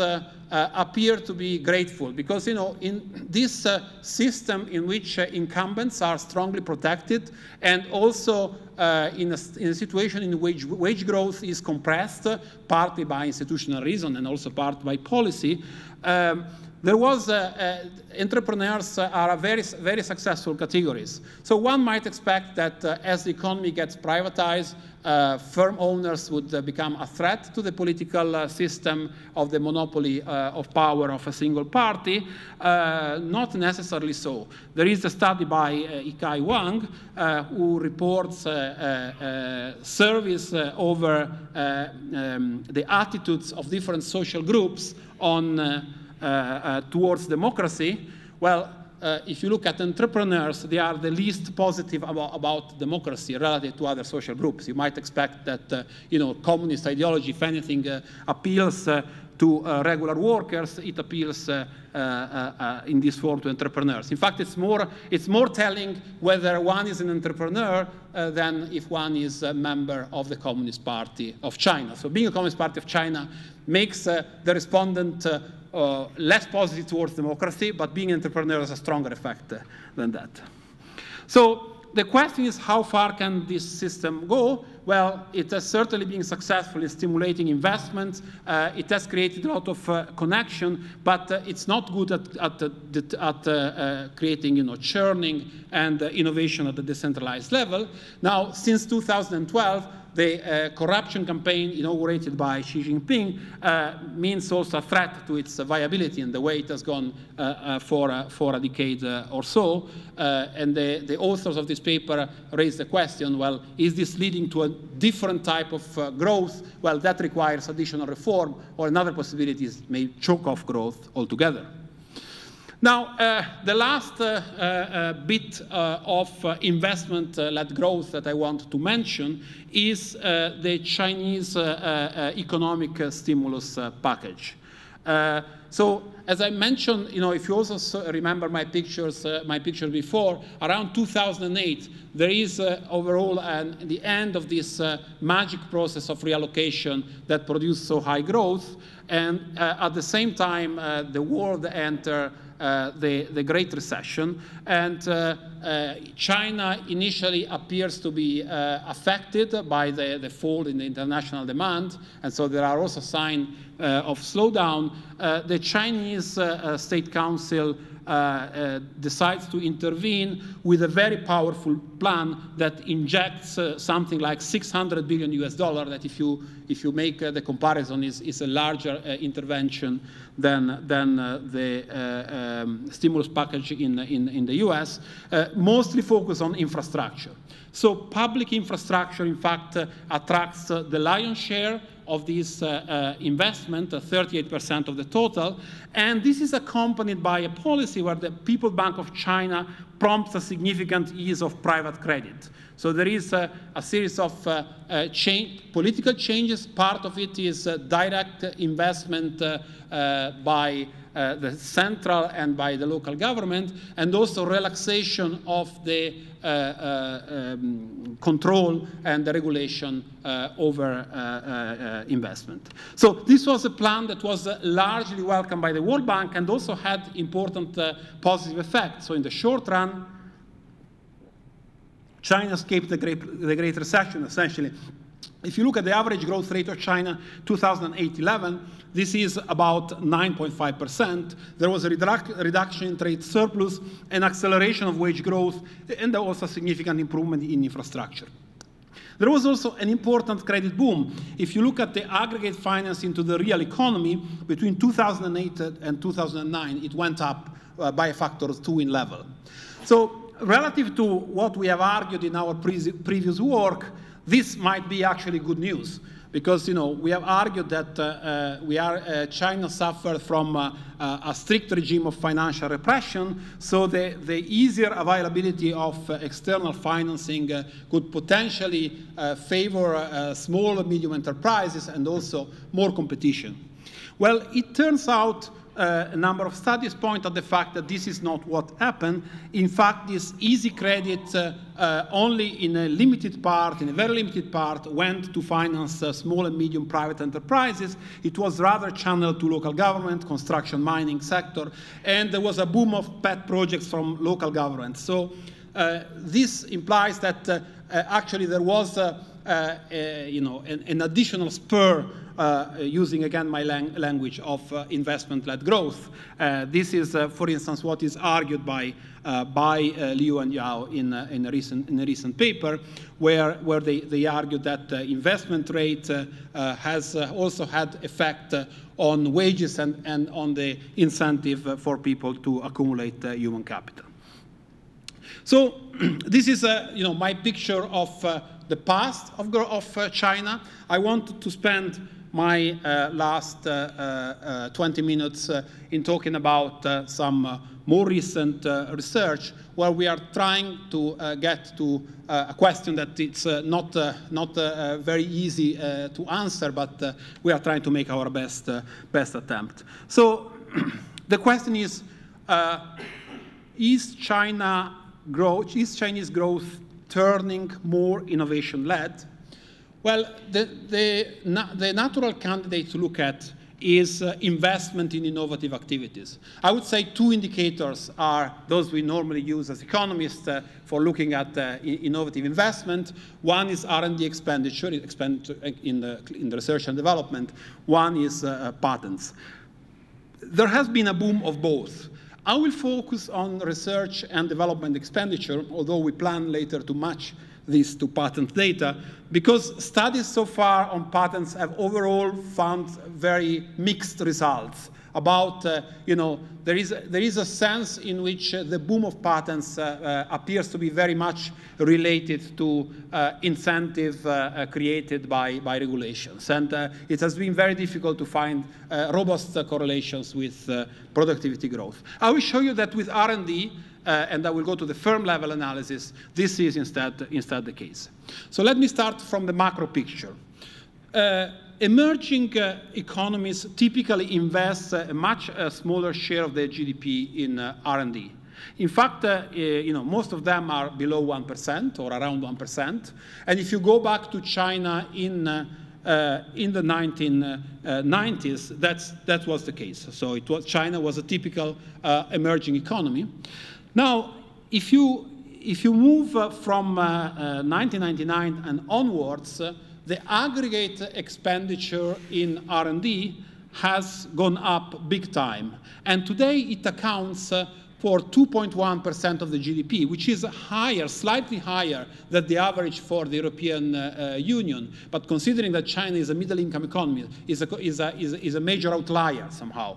uh, appear to be grateful because you know in this uh, system in which uh, incumbents are strongly protected and also uh, in a, in, a, situation in which wage growth is compressed partly by institutional reason and also part by policy um, there was uh, uh, entrepreneurs are very very successful categories so one might expect that as the economy gets privatized uh, firm owners would uh, become a threat to the political uh, system of the monopoly uh, of power of a single party. Uh, not necessarily so. There is a study by uh, Yikai Wang who reports surveys over um, the attitudes of different social groups on, towards democracy. Well, uh, if you look at entrepreneurs, they are the least positive about, about, democracy relative to other social groups. You might expect that, uh, you know, communist ideology, if anything, uh, appeals uh, to uh, regular workers, it appeals uh, in this form to entrepreneurs. In fact, it's more, it's more telling whether one is an entrepreneur than if one is a member of the Communist Party of China. So being a Communist Party of China makes the respondent uh, less positive towards democracy, but being entrepreneur has a stronger effect uh, than that. So the question is how far can this system go? Well, it has certainly been successful in stimulating investment. Uh, it has created a lot of uh, connection, but uh, it's not good at, at, at uh, uh, creating you know, churning and innovation at the decentralized level. Now, since 2012, the uh, corruption campaign inaugurated by Xi Jinping uh, means also a threat to its viability and the way it has gone uh, for, for a decade or so. and the, the authors of this paper raised the question, well, is this leading to a different type of growth? Well, that requires additional reform, or another possibility is may choke off growth altogether. Now, uh, the last uh, uh, bit uh, of uh, investment-led growth that I want to mention is uh, the Chinese economic stimulus package. so, as I mentioned, you know, if you also remember my pictures, my picture before, around 2008, there is overall an, the end of this magic process of reallocation that produced so high growth, and at the same time, the world entered uh, the, the Great Recession. And uh, uh, China initially appears to be affected by the, the fall in the international demand. And so there are also signs of slowdown. the Chinese State Council uh, uh, Uh, uh, decides to intervene with a very powerful plan that injects uh, something like 600 billion US dollar that if you, if you make uh, the comparison is, is a larger intervention than, than the um, stimulus package in, in, in the US, mostly focused on infrastructure. So public infrastructure, in fact, attracts the lion's share of this uh, uh, investment, 38% uh, of the total. And this is accompanied by a policy where the People's Bank of China prompts a significant ease of private credit. So there is a, a series of uh, uh, change, political changes. Part of it is direct investment by uh, the central and by the local government, and also relaxation of the uh, uh, um, control and the regulation uh, over investment. So this was a plan that was largely welcomed by the World Bank and also had important positive effects. So in the short run, China escaped the Great, the great Recession, essentially. If you look at the average growth rate of China 2008-11, this is about 9.5%. There was a reduc reduction in trade surplus, an acceleration of wage growth, and there was a significant improvement in infrastructure. There was also an important credit boom. If you look at the aggregate finance into the real economy, between 2008 and 2009, it went up uh, by a factor of two in level. So relative to what we have argued in our pre previous work, this might be actually good news because you know we have argued that uh, uh, we are uh, China suffered from uh, uh, a strict regime of financial repression, so the, the easier availability of uh, external financing could potentially favor small and medium enterprises and also more competition. Well, it turns out a number of studies point at the fact that this is not what happened. In fact, this easy credit uh, uh, only in a limited part, in a very limited part, went to finance uh, small and medium private enterprises. It was rather channeled to local government, construction, mining sector, and there was a boom of pet projects from local governments. So uh, this implies that uh, actually there was you know, an, an, additional spur Uh, using again my lang language of uh, investment-led growth. Uh, this is, for instance, what is argued by by Liu and Yao in, in, a recent in a recent paper, where where they they argue that investment rate has also had effect on wages and, and on the incentive for people to accumulate human capital. So [CLEARS THROAT] this is, uh, you know, my picture of uh, the past of, of uh, China. I want to spend my uh, last uh, uh, uh 20 minutes uh, in talking about some more recent research where we are trying to get to a question that it's not, not very easy to answer, but we are trying to make our best, best attempt. So [CLEARS THROAT] the question is, is China growth, is Chinese growth turning more innovation-led? Well, the, the, the, natural candidate to look at is uh, investment in innovative activities. I would say two indicators are those we normally use as economists uh, for looking at uh, innovative investment. One is R&D expenditure, expenditure in, the, in the research and development. One is uh, patents. There has been a boom of both. I will focus on research and development expenditure, although we plan later to match this to patent data, because studies so far on patents have overall found very mixed results about, uh, you know, there is, there is a sense in which uh, the boom of patents uh, uh appears to be very much related to uh, incentive uh, created by, by regulations. And it has been very difficult to find robust correlations with productivity growth. I will show you that with R&D, uh, and I will go to the firm level analysis, this is instead, instead the case. So let me start from the macro picture. Uh, emerging uh, economies typically invest a much uh, smaller share of their GDP in uh, R&D. In fact, uh, you know, most of them are below 1% or around 1%. And if you go back to China in, uh, in the 1990s, that's, that was the case. So it was, China was a typical emerging economy. Now, if you, if you move uh, from uh, uh, 1999 and onwards, the aggregate expenditure in R&D has gone up big time. And today it accounts uh, for 2.1% of the GDP, which is higher, slightly higher than the average for the European uh, uh, Union. But considering that China is a middle-income economy, is a, is, a, is, a, is a major outlier somehow.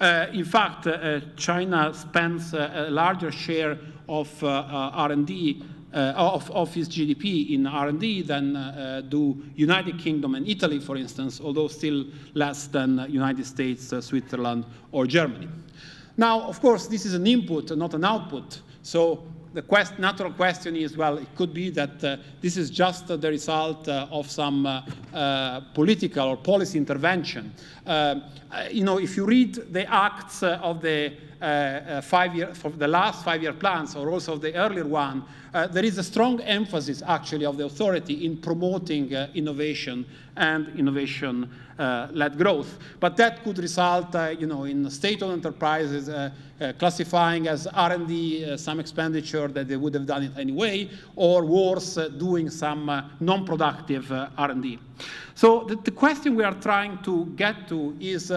Uh, in fact, uh, China spends a larger share of uh, R&D uh, of, of its GDP in R&D than uh, do United Kingdom and Italy, for instance, although still less than United States, uh, Switzerland, or Germany. Now, of course, this is an input, not an output. So the quest natural question is, well, it could be that uh, this is just uh, the result uh, of some uh, uh, political or policy intervention. Uh, you know, if you read the acts uh, of the uh, uh, five year, for the last five-year plans or also the earlier one, there is a strong emphasis actually of the authority in promoting innovation and innovation uh, led growth. But that could result, uh, you know, in state-owned enterprises uh, classifying as R&D some expenditure that they would have done it anyway, or worse, doing some non-productive R&D. So the, the, question we are trying to get to is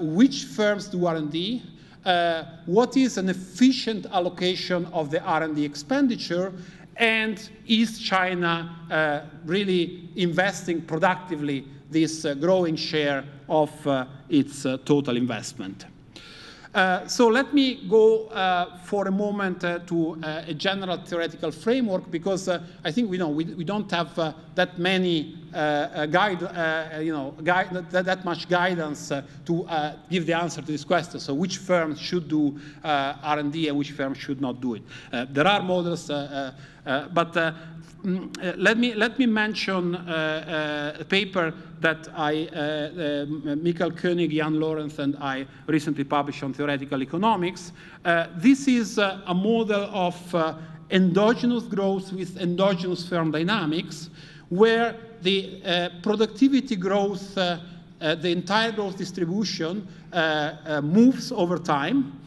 which firms do R&D, uh, what is an efficient allocation of the R&D expenditure, and is China uh, really investing productively this uh, growing share of uh, its uh, total investment. Uh, so let me go uh, for a moment uh, to uh, a general theoretical framework because uh, I think we know we, we don't have uh, that many guide, you know, guide, that, that much guidance to give the answer to this question. So which firms should do R&D and which firms should not do it? there are models, but Mm, uh, let me let me mention uh, uh, a paper that I, uh, uh Michael Koenig, Jan Lorenz, and I recently published on theoretical economics. Uh, this is uh, a model of endogenous growth with endogenous firm dynamics, where the productivity growth, the entire growth distribution moves over time.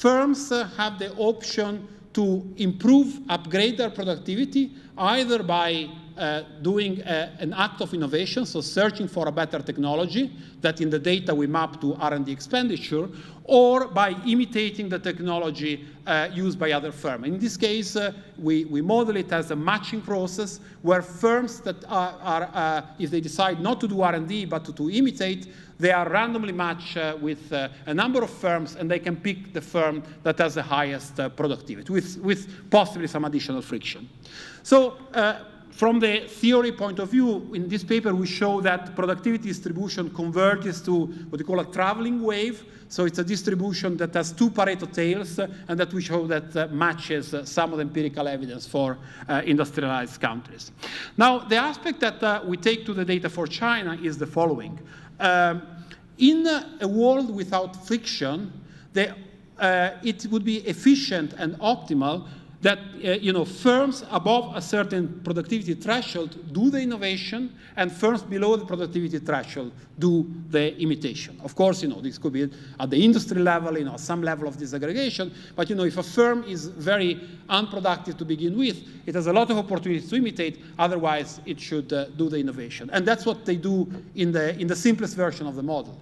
firms have the option to improve, upgrade their productivity, either by uh, doing uh, an act of innovation, so searching for a better technology that in the data we map to R&D expenditure, or by imitating the technology uh, used by other firms. In this case, uh, we, we model it as a matching process where firms that are, are uh, if they decide not to do R&D but to, to imitate, they are randomly matched uh, with uh, a number of firms and they can pick the firm that has the highest uh, productivity with, with possibly some additional friction. So from the theory point of view, in this paper we show that productivity distribution converges to what we call a traveling wave. So it's a distribution that has two Pareto tails and that we show that matches some of the empirical evidence for uh, industrialized countries. Now, the aspect that uh, we take to the data for China is the following. Um, in a world without friction, uh, it would be efficient and optimal that uh, you know, firms above a certain productivity threshold do the innovation, and firms below the productivity threshold do the imitation. Of course, you know, this could be at the industry level, you know, some level of disaggregation, but you know, if a firm is very unproductive to begin with, it has a lot of opportunities to imitate, otherwise it should uh, do the innovation. And that's what they do in the, in the simplest version of the model.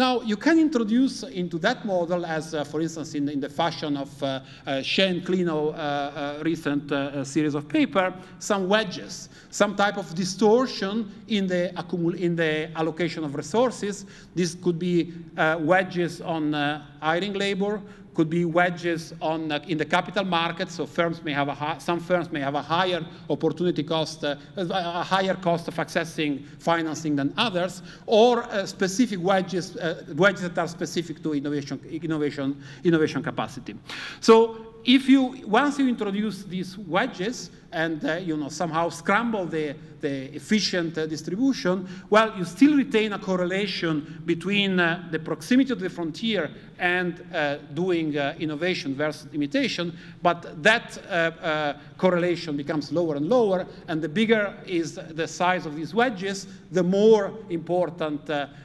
Now, you can introduce into that model, as uh, for instance in, in, the fashion of uh, uh, Hsieh Klenow uh, uh, recent uh, series of paper, some wedges, some type of distortion in the, in the allocation of resources. This could be wedges on hiring labor, could be wedges on, uh, in the capital market. So firms may have a some firms may have a higher opportunity cost, uh, a higher cost of accessing financing than others, or uh, specific wedges, uh, wedges that are specific to innovation, innovation, innovation capacity. So if you, once you introduce these wedges and uh, you know, somehow scramble the, the efficient uh, distribution, well, you still retain a correlation between uh, the proximity to the frontier and uh, doing uh, innovation versus imitation, but that uh, correlation becomes lower and lower, and the bigger is the size of these wedges, the more important,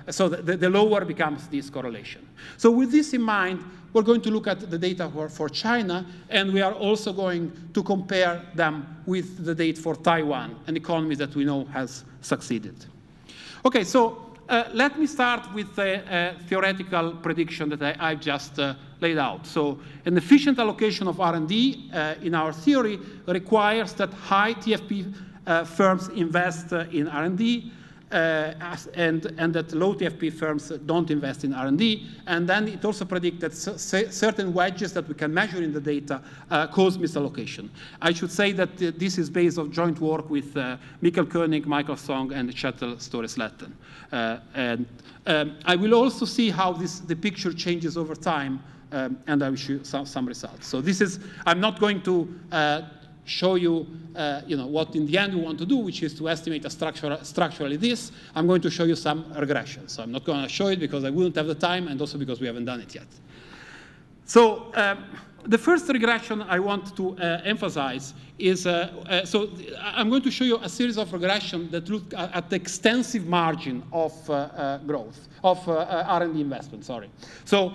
so the, the lower becomes this correlation. So with this in mind, we're going to look at the data for, for China, and we are also going to compare them with the data for Taiwan, an economy that we know has succeeded. Okay, so uh, let me start with a theoretical prediction that I, have just uh, laid out. So an efficient allocation of R&D uh, in our theory requires that high TFP uh, firms invest in R&D, and, and that low TFP firms don't invest in R&D. And then it also predicts that certain wedges that we can measure in the data uh, cause misallocation. I should say that uh, this is based on joint work with uh, Michael Koenig, Michael Song, and Kjetil Storesletten. Uh, and um, I will also see how this, the picture changes over time um, and I will show some, some results. So this is, I'm not going to uh, show you, uh, you know, what in the end we want to do, which is to estimate a structure, structurally this. I'm going to show you some regression. So I'm not going to show it because I wouldn't have the time and also because we haven't done it yet. So um, the first regression I want to uh, emphasize is, uh, uh, so I'm going to show you a series of regression that look at the extensive margin of uh, uh, growth, of uh, R&D investment, sorry. So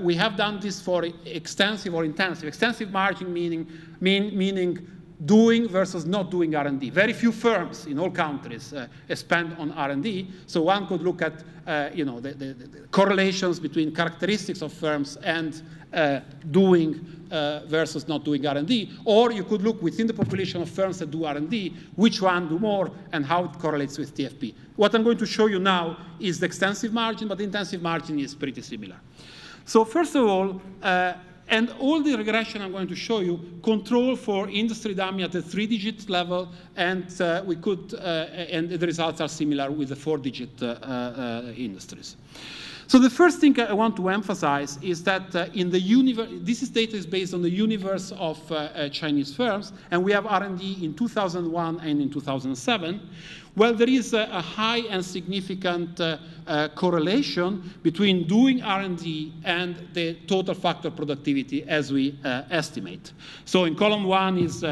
we have done this for extensive or intensive. Extensive margin meaning, mean, meaning doing versus not doing R&D. Very few firms in all countries uh, spend on R&D, so one could look at uh, you know, the, the, the, correlations between characteristics of firms and uh, doing uh, versus not doing R&D, or you could look within the population of firms that do R&D, which one do more and how it correlates with TFP. What I'm going to show you now is the extensive margin, but the intensive margin is pretty similar. So first of all, uh, and all the regression I'm going to show you control for industry dummy at the three-digit level, and uh, we could, uh, and the results are similar with the four-digit uh, uh industries. So the first thing I want to emphasize is that uh, in the universe, this is data is based on the universe of uh, Chinese firms, and we have R&D in 2001 and in 2007. Well, there is a, a high and significant uh, uh, correlation between doing R&D and the total factor productivity as we uh, estimate. So in column one is uh,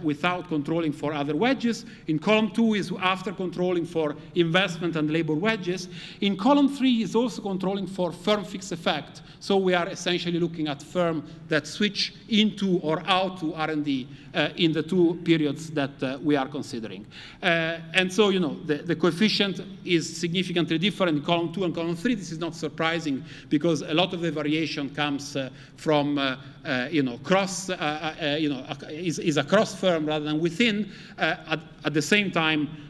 uh, without controlling for other wedges. In column two is after controlling for investment and labor wedges. In column three is also controlling for firm fixed effect. So we are essentially looking at firm that switch into or out to R&D in the two periods that we are considering. and so you know, the, the coefficient is significantly different in column two and column three. This is not surprising because a lot of the variation comes uh, from, uh, uh, you know, cross, uh, uh, uh, you know, is, is a cross firm rather than within. At, at, the same time, uh,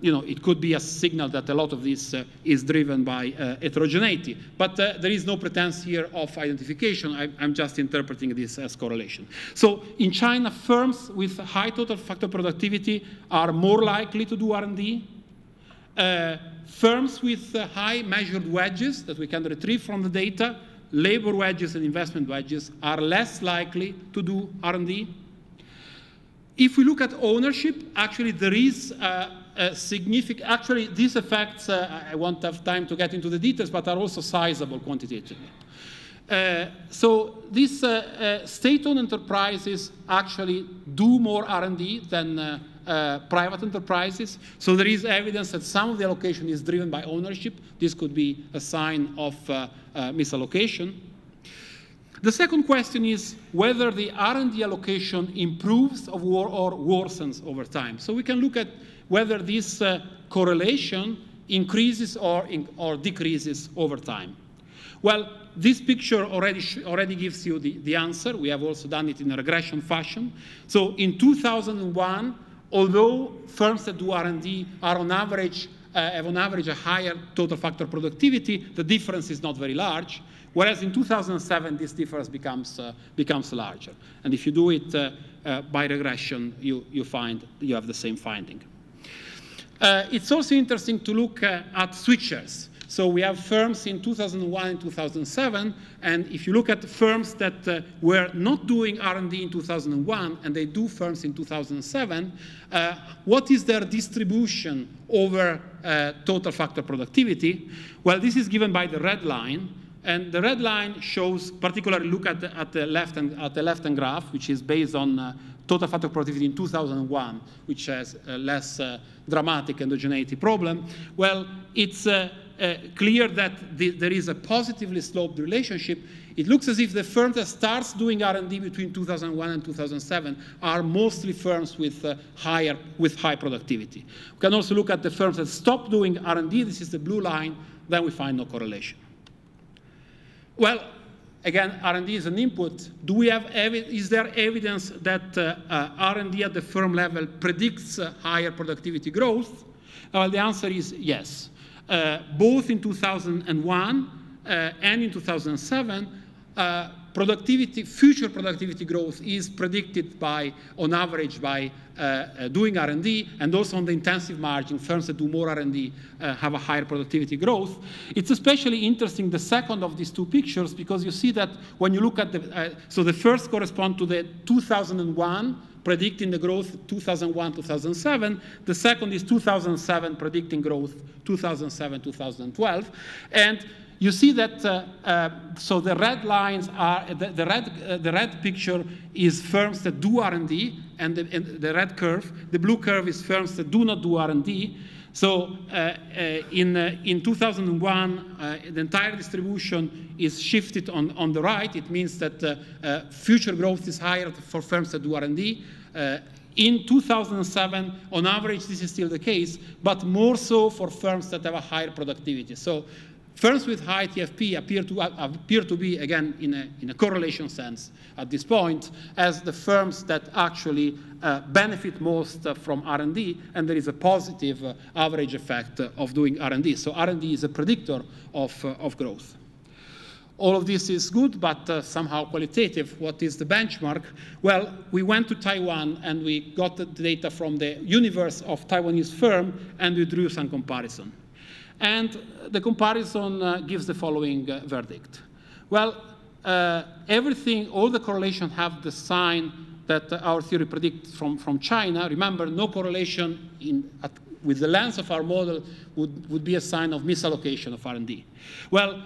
you know, it could be a signal that a lot of this uh, is driven by uh, heterogeneity. But there is no pretense here of identification. I, am just interpreting this as correlation. So in China, firms with high total factor productivity are more likely to do R&D. firms with high measured wedges that we can retrieve from the data, labor wedges and investment wedges, are less likely to do R&D. If we look at ownership, actually there is a, a significant, actually these effects, uh, I won't have time to get into the details, but are also sizable quantitatively. Uh, so these uh, uh state-owned enterprises actually do more R&D than uh, uh, private enterprises. So there is evidence that some of the allocation is driven by ownership. This could be a sign of misallocation. The second question is whether the R&D allocation improves or worsens over time. So we can look at whether this uh, correlation increases or, in, or decreases over time. Well, this picture already, already gives you the, the answer. We have also done it in a regression fashion. So in 2001, although firms that do R&D are on average, uh, have on average a higher total factor productivity, the difference is not very large. Whereas in 2007, this difference becomes, uh, becomes larger. And if you do it uh, uh, by regression, you, you find you have the same finding. Uh, it's also interesting to look uh, at switchers. So we have firms in 2001 and 2007, and if you look at firms that uh, were not doing R&D in 2001 and they do firms in 2007, uh, what is their distribution over uh, total factor productivity? Well, this is given by the red line, and the red line shows, particularly look at the, at the left and at the left hand graph, which is based on uh, total factor productivity in 2001, which has a less uh, dramatic endogeneity problem. Well, it's uh, uh clear that the, there is a positively sloped relationship. It looks as if the firms that starts doing R&D between 2001 and 2007 are mostly firms with higher with high productivity. We can also look at the firms that stop doing R&D. This is the blue line. Then we find no correlation. Well, again, R&D is an input. Do we have is there evidence that uh, uh, R&D at the firm level predicts uh, higher productivity growth? Well, the answer is yes. Uh, both in 2001 uh, and in 2007, uh, productivity, future productivity growth is predicted by, on average, by uh, uh, doing R&D, and also on the intensive margin, firms that do more R&D uh, have a higher productivity growth. It's especially interesting, the second of these two pictures, because you see that when you look at the, uh, so the first correspond to the 2001 predicting the growth 2001 2007 the second is 2007 predicting growth 2007 2012 and you see that uh, uh, so the red lines are the, the red uh, the red picture is firms that do R&D and the, and the, red curve the blue curve is firms that do not do R&D so uh, uh, in uh, in 2001 the entire distribution is shifted on on the right. It means that future growth is higher for firms that do R&D in 2007, on average, this is still the case, but more so for firms that have a higher productivity. So Firms with high TFP appear to, uh, appear to be, again, in a, in a correlation sense at this point, as the firms that actually uh, benefit most uh, from R&D, and there is a positive uh, average effect of doing R&D. So R&D is a predictor of, uh, of growth. All of this is good, but uh, somehow qualitative. What is the benchmark? Well, we went to Taiwan and we got the data from the universe of Taiwanese firm and we drew some comparison. And the comparison uh, gives the following uh, verdict. Well, uh, everything, all the correlation have the sign that our theory predicts from, from China. Remember, no correlation in, at, with the lens of our model would, would be a sign of misallocation of R&D. Well,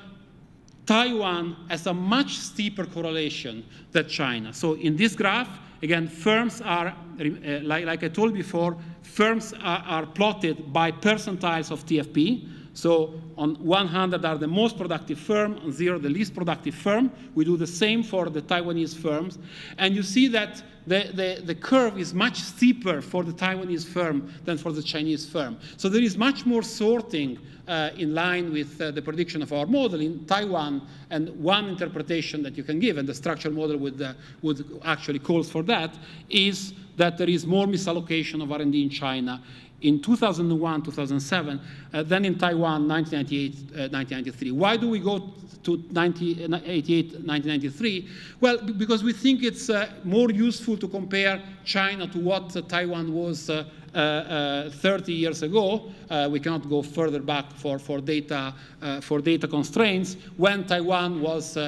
Taiwan has a much steeper correlation than China. So in this graph, again, firms are, uh, like, like, I told before, firms are, are plotted by percentiles of TFP. So on 100 are the most productive firm, on zero the least productive firm. We do the same for the Taiwanese firms. And you see that the, the, the curve is much steeper for the Taiwanese firm than for the Chinese firm. So there is much more sorting uh, in line with uh, the prediction of our model in Taiwan. And one interpretation that you can give, and the structural model would, uh, would actually calls for that, is that there is more misallocation of R&D in China in 2001, 2007, uh, then in Taiwan, 1998, uh, 1993. Why do we go to 1988, 1993? Well, because we think it's uh, more useful to compare China to what uh, Taiwan was uh, Uh, uh, 30 years ago. Uh, we cannot go further back for, for, data, uh, for data constraints. When Taiwan was,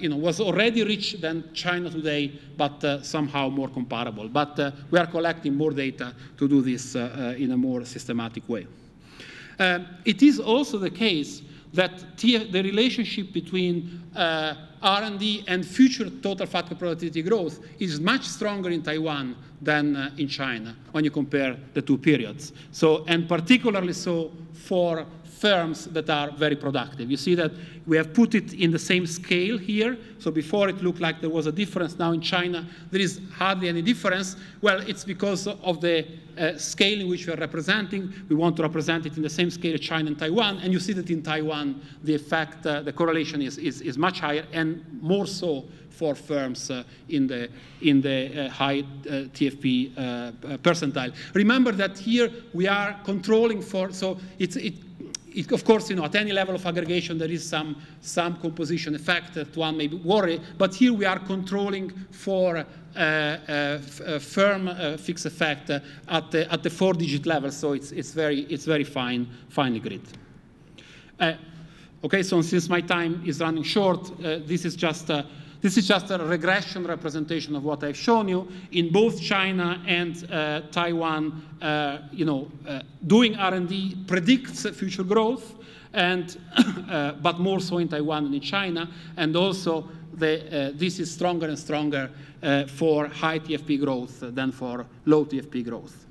you know, was already rich than China today, but somehow more comparable. But we are collecting more data to do this in a more systematic way. it is also the case that the relationship between uh, R&D and future total factor productivity growth is much stronger in Taiwan than uh, in China when you compare the two periods. So, and particularly so for firms that are very productive. You see that we have put it in the same scale here. So before it looked like there was a difference. Now in China, there is hardly any difference. Well, it's because of the uh, scale in which we are representing. We want to represent it in the same scale as China and Taiwan. And you see that in Taiwan, the effect, uh, the correlation is, is, is much higher and more so for firms uh, in the, in the uh, high uh, TFP uh, percentile. Remember that here we are controlling for, so it's, it, it, of course, you know, at any level of aggregation, there is some, some composition effect that one may worry, but here we are controlling for uh, uh, firm uh, fixed effect uh, at the, at the four-digit level, so it's, it's, very, it's very fine, finely grid. Uh, okay, so since my time is running short, uh, this is just this is just a regression representation of what I've shown you. In both China and uh, Taiwan, uh, you know, uh, doing R&D predicts future growth, and [COUGHS] uh, but more so in Taiwan than in China, and also the, uh, this is stronger and stronger uh, for high TFP growth than for low TFP growth.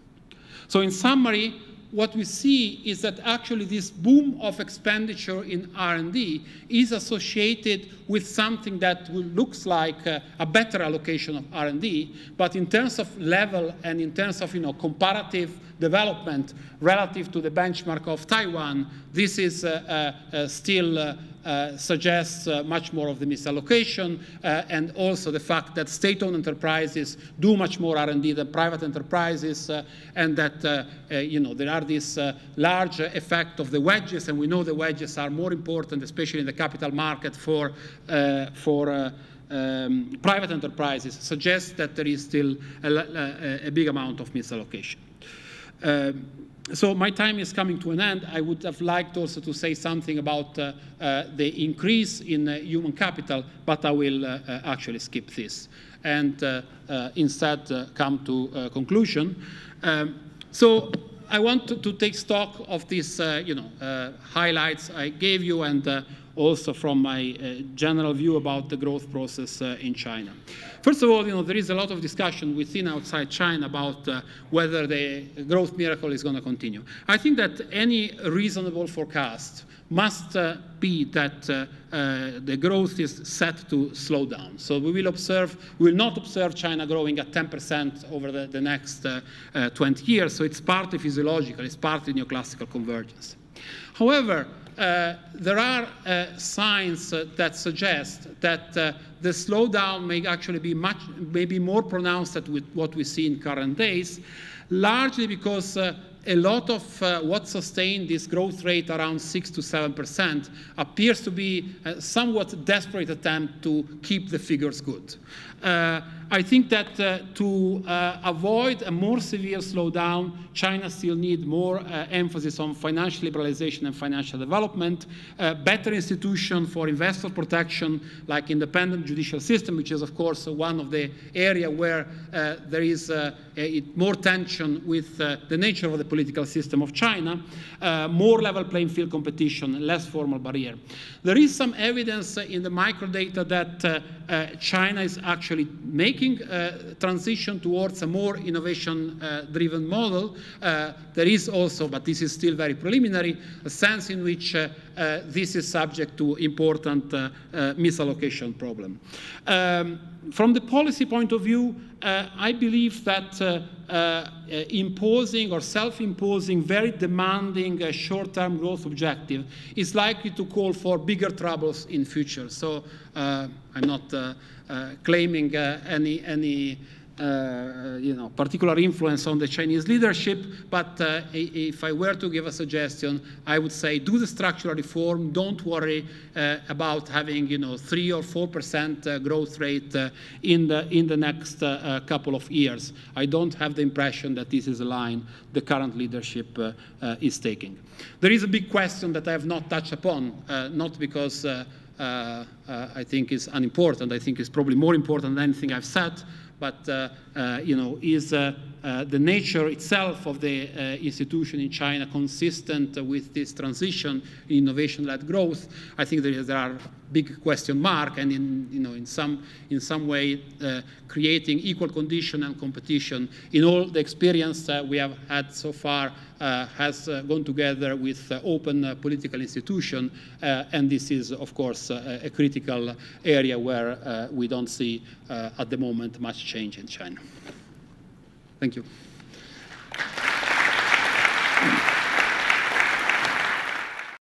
So in summary, what we see is that actually this boom of expenditure in R&D is associated with something that looks like uh, a better allocation of R&D, but in terms of level and in terms of you know, comparative development relative to the benchmark of Taiwan, this is uh, uh, uh still uh, suggests uh, much more of the misallocation uh, and also the fact that state-owned enterprises do much more R&D than private enterprises uh, and that you know there are this large effect of the wedges and we know the wedges are more important especially in the capital market for for um, private enterprises suggests that there is still a, a, a big amount of misallocation. Um, so my time is coming to an end. I would have liked also to say something about uh, uh, the increase in uh, human capital, but I will uh, uh, actually skip this and uh, instead come to conclusion. Um, so I want to, to, take stock of these, you know, highlights I gave you and also from my uh, general view about the growth process uh, in China. First of all, you know, there is a lot of discussion within outside China about uh, whether the growth miracle is going to continue. I think that any reasonable forecast must uh, be that uh, uh, the growth is set to slow down. So we will observe, we will not observe China growing at 10% over the, the next 20 years. So it's partly physiological, it's partly neoclassical convergence. However, uh, there are uh, signs uh, that suggest that uh, the slowdown may actually be much, maybe more pronounced than what we see in current days, largely because uh, a lot of uh, what sustained this growth rate around 6 to 7 percent appears to be a somewhat desperate attempt to keep the figures good. Uh, I think that uh, to uh, avoid a more severe slowdown, China still needs more uh, emphasis on financial liberalization and financial development, uh, better institution for investor protection, like independent judicial system, which is, of course, one of the area where uh, there is more tension with the nature of the political system of China, more level playing field competition, less formal barrier. There is some evidence in the microdata that China is actually making making a transition towards a more innovation-driven model, uh, there is also, but this is still very preliminary, a sense in which uh, uh, this is subject to important misallocation problem. Um, from the policy point of view, uh, I believe that uh, uh, imposing or self-imposing very demanding short-term growth objective is likely to call for bigger troubles in future. So I'm not claiming any, any uh, you know, particular influence on the Chinese leadership. But uh, if I were to give a suggestion, I would say do the structural reform. Don't worry uh, about having you know three or four percent uh, growth rate uh, in the in the next uh, couple of years. I don't have the impression that this is a line the current leadership is taking. There is a big question that I have not touched upon, not because. I think is unimportant. I think it's probably more important than anything I've said, but uh, uh, you know, is uh, the nature itself of the institution in China consistent with this transition in innovation-led growth? I think there, is, there are big question mark, and in you know in some in some way uh, creating equal condition and competition in all the experience uh, we have had so far uh, has gone together with open political institution, and this is of course a critical area where we don't see at the moment much change in China. Thank you.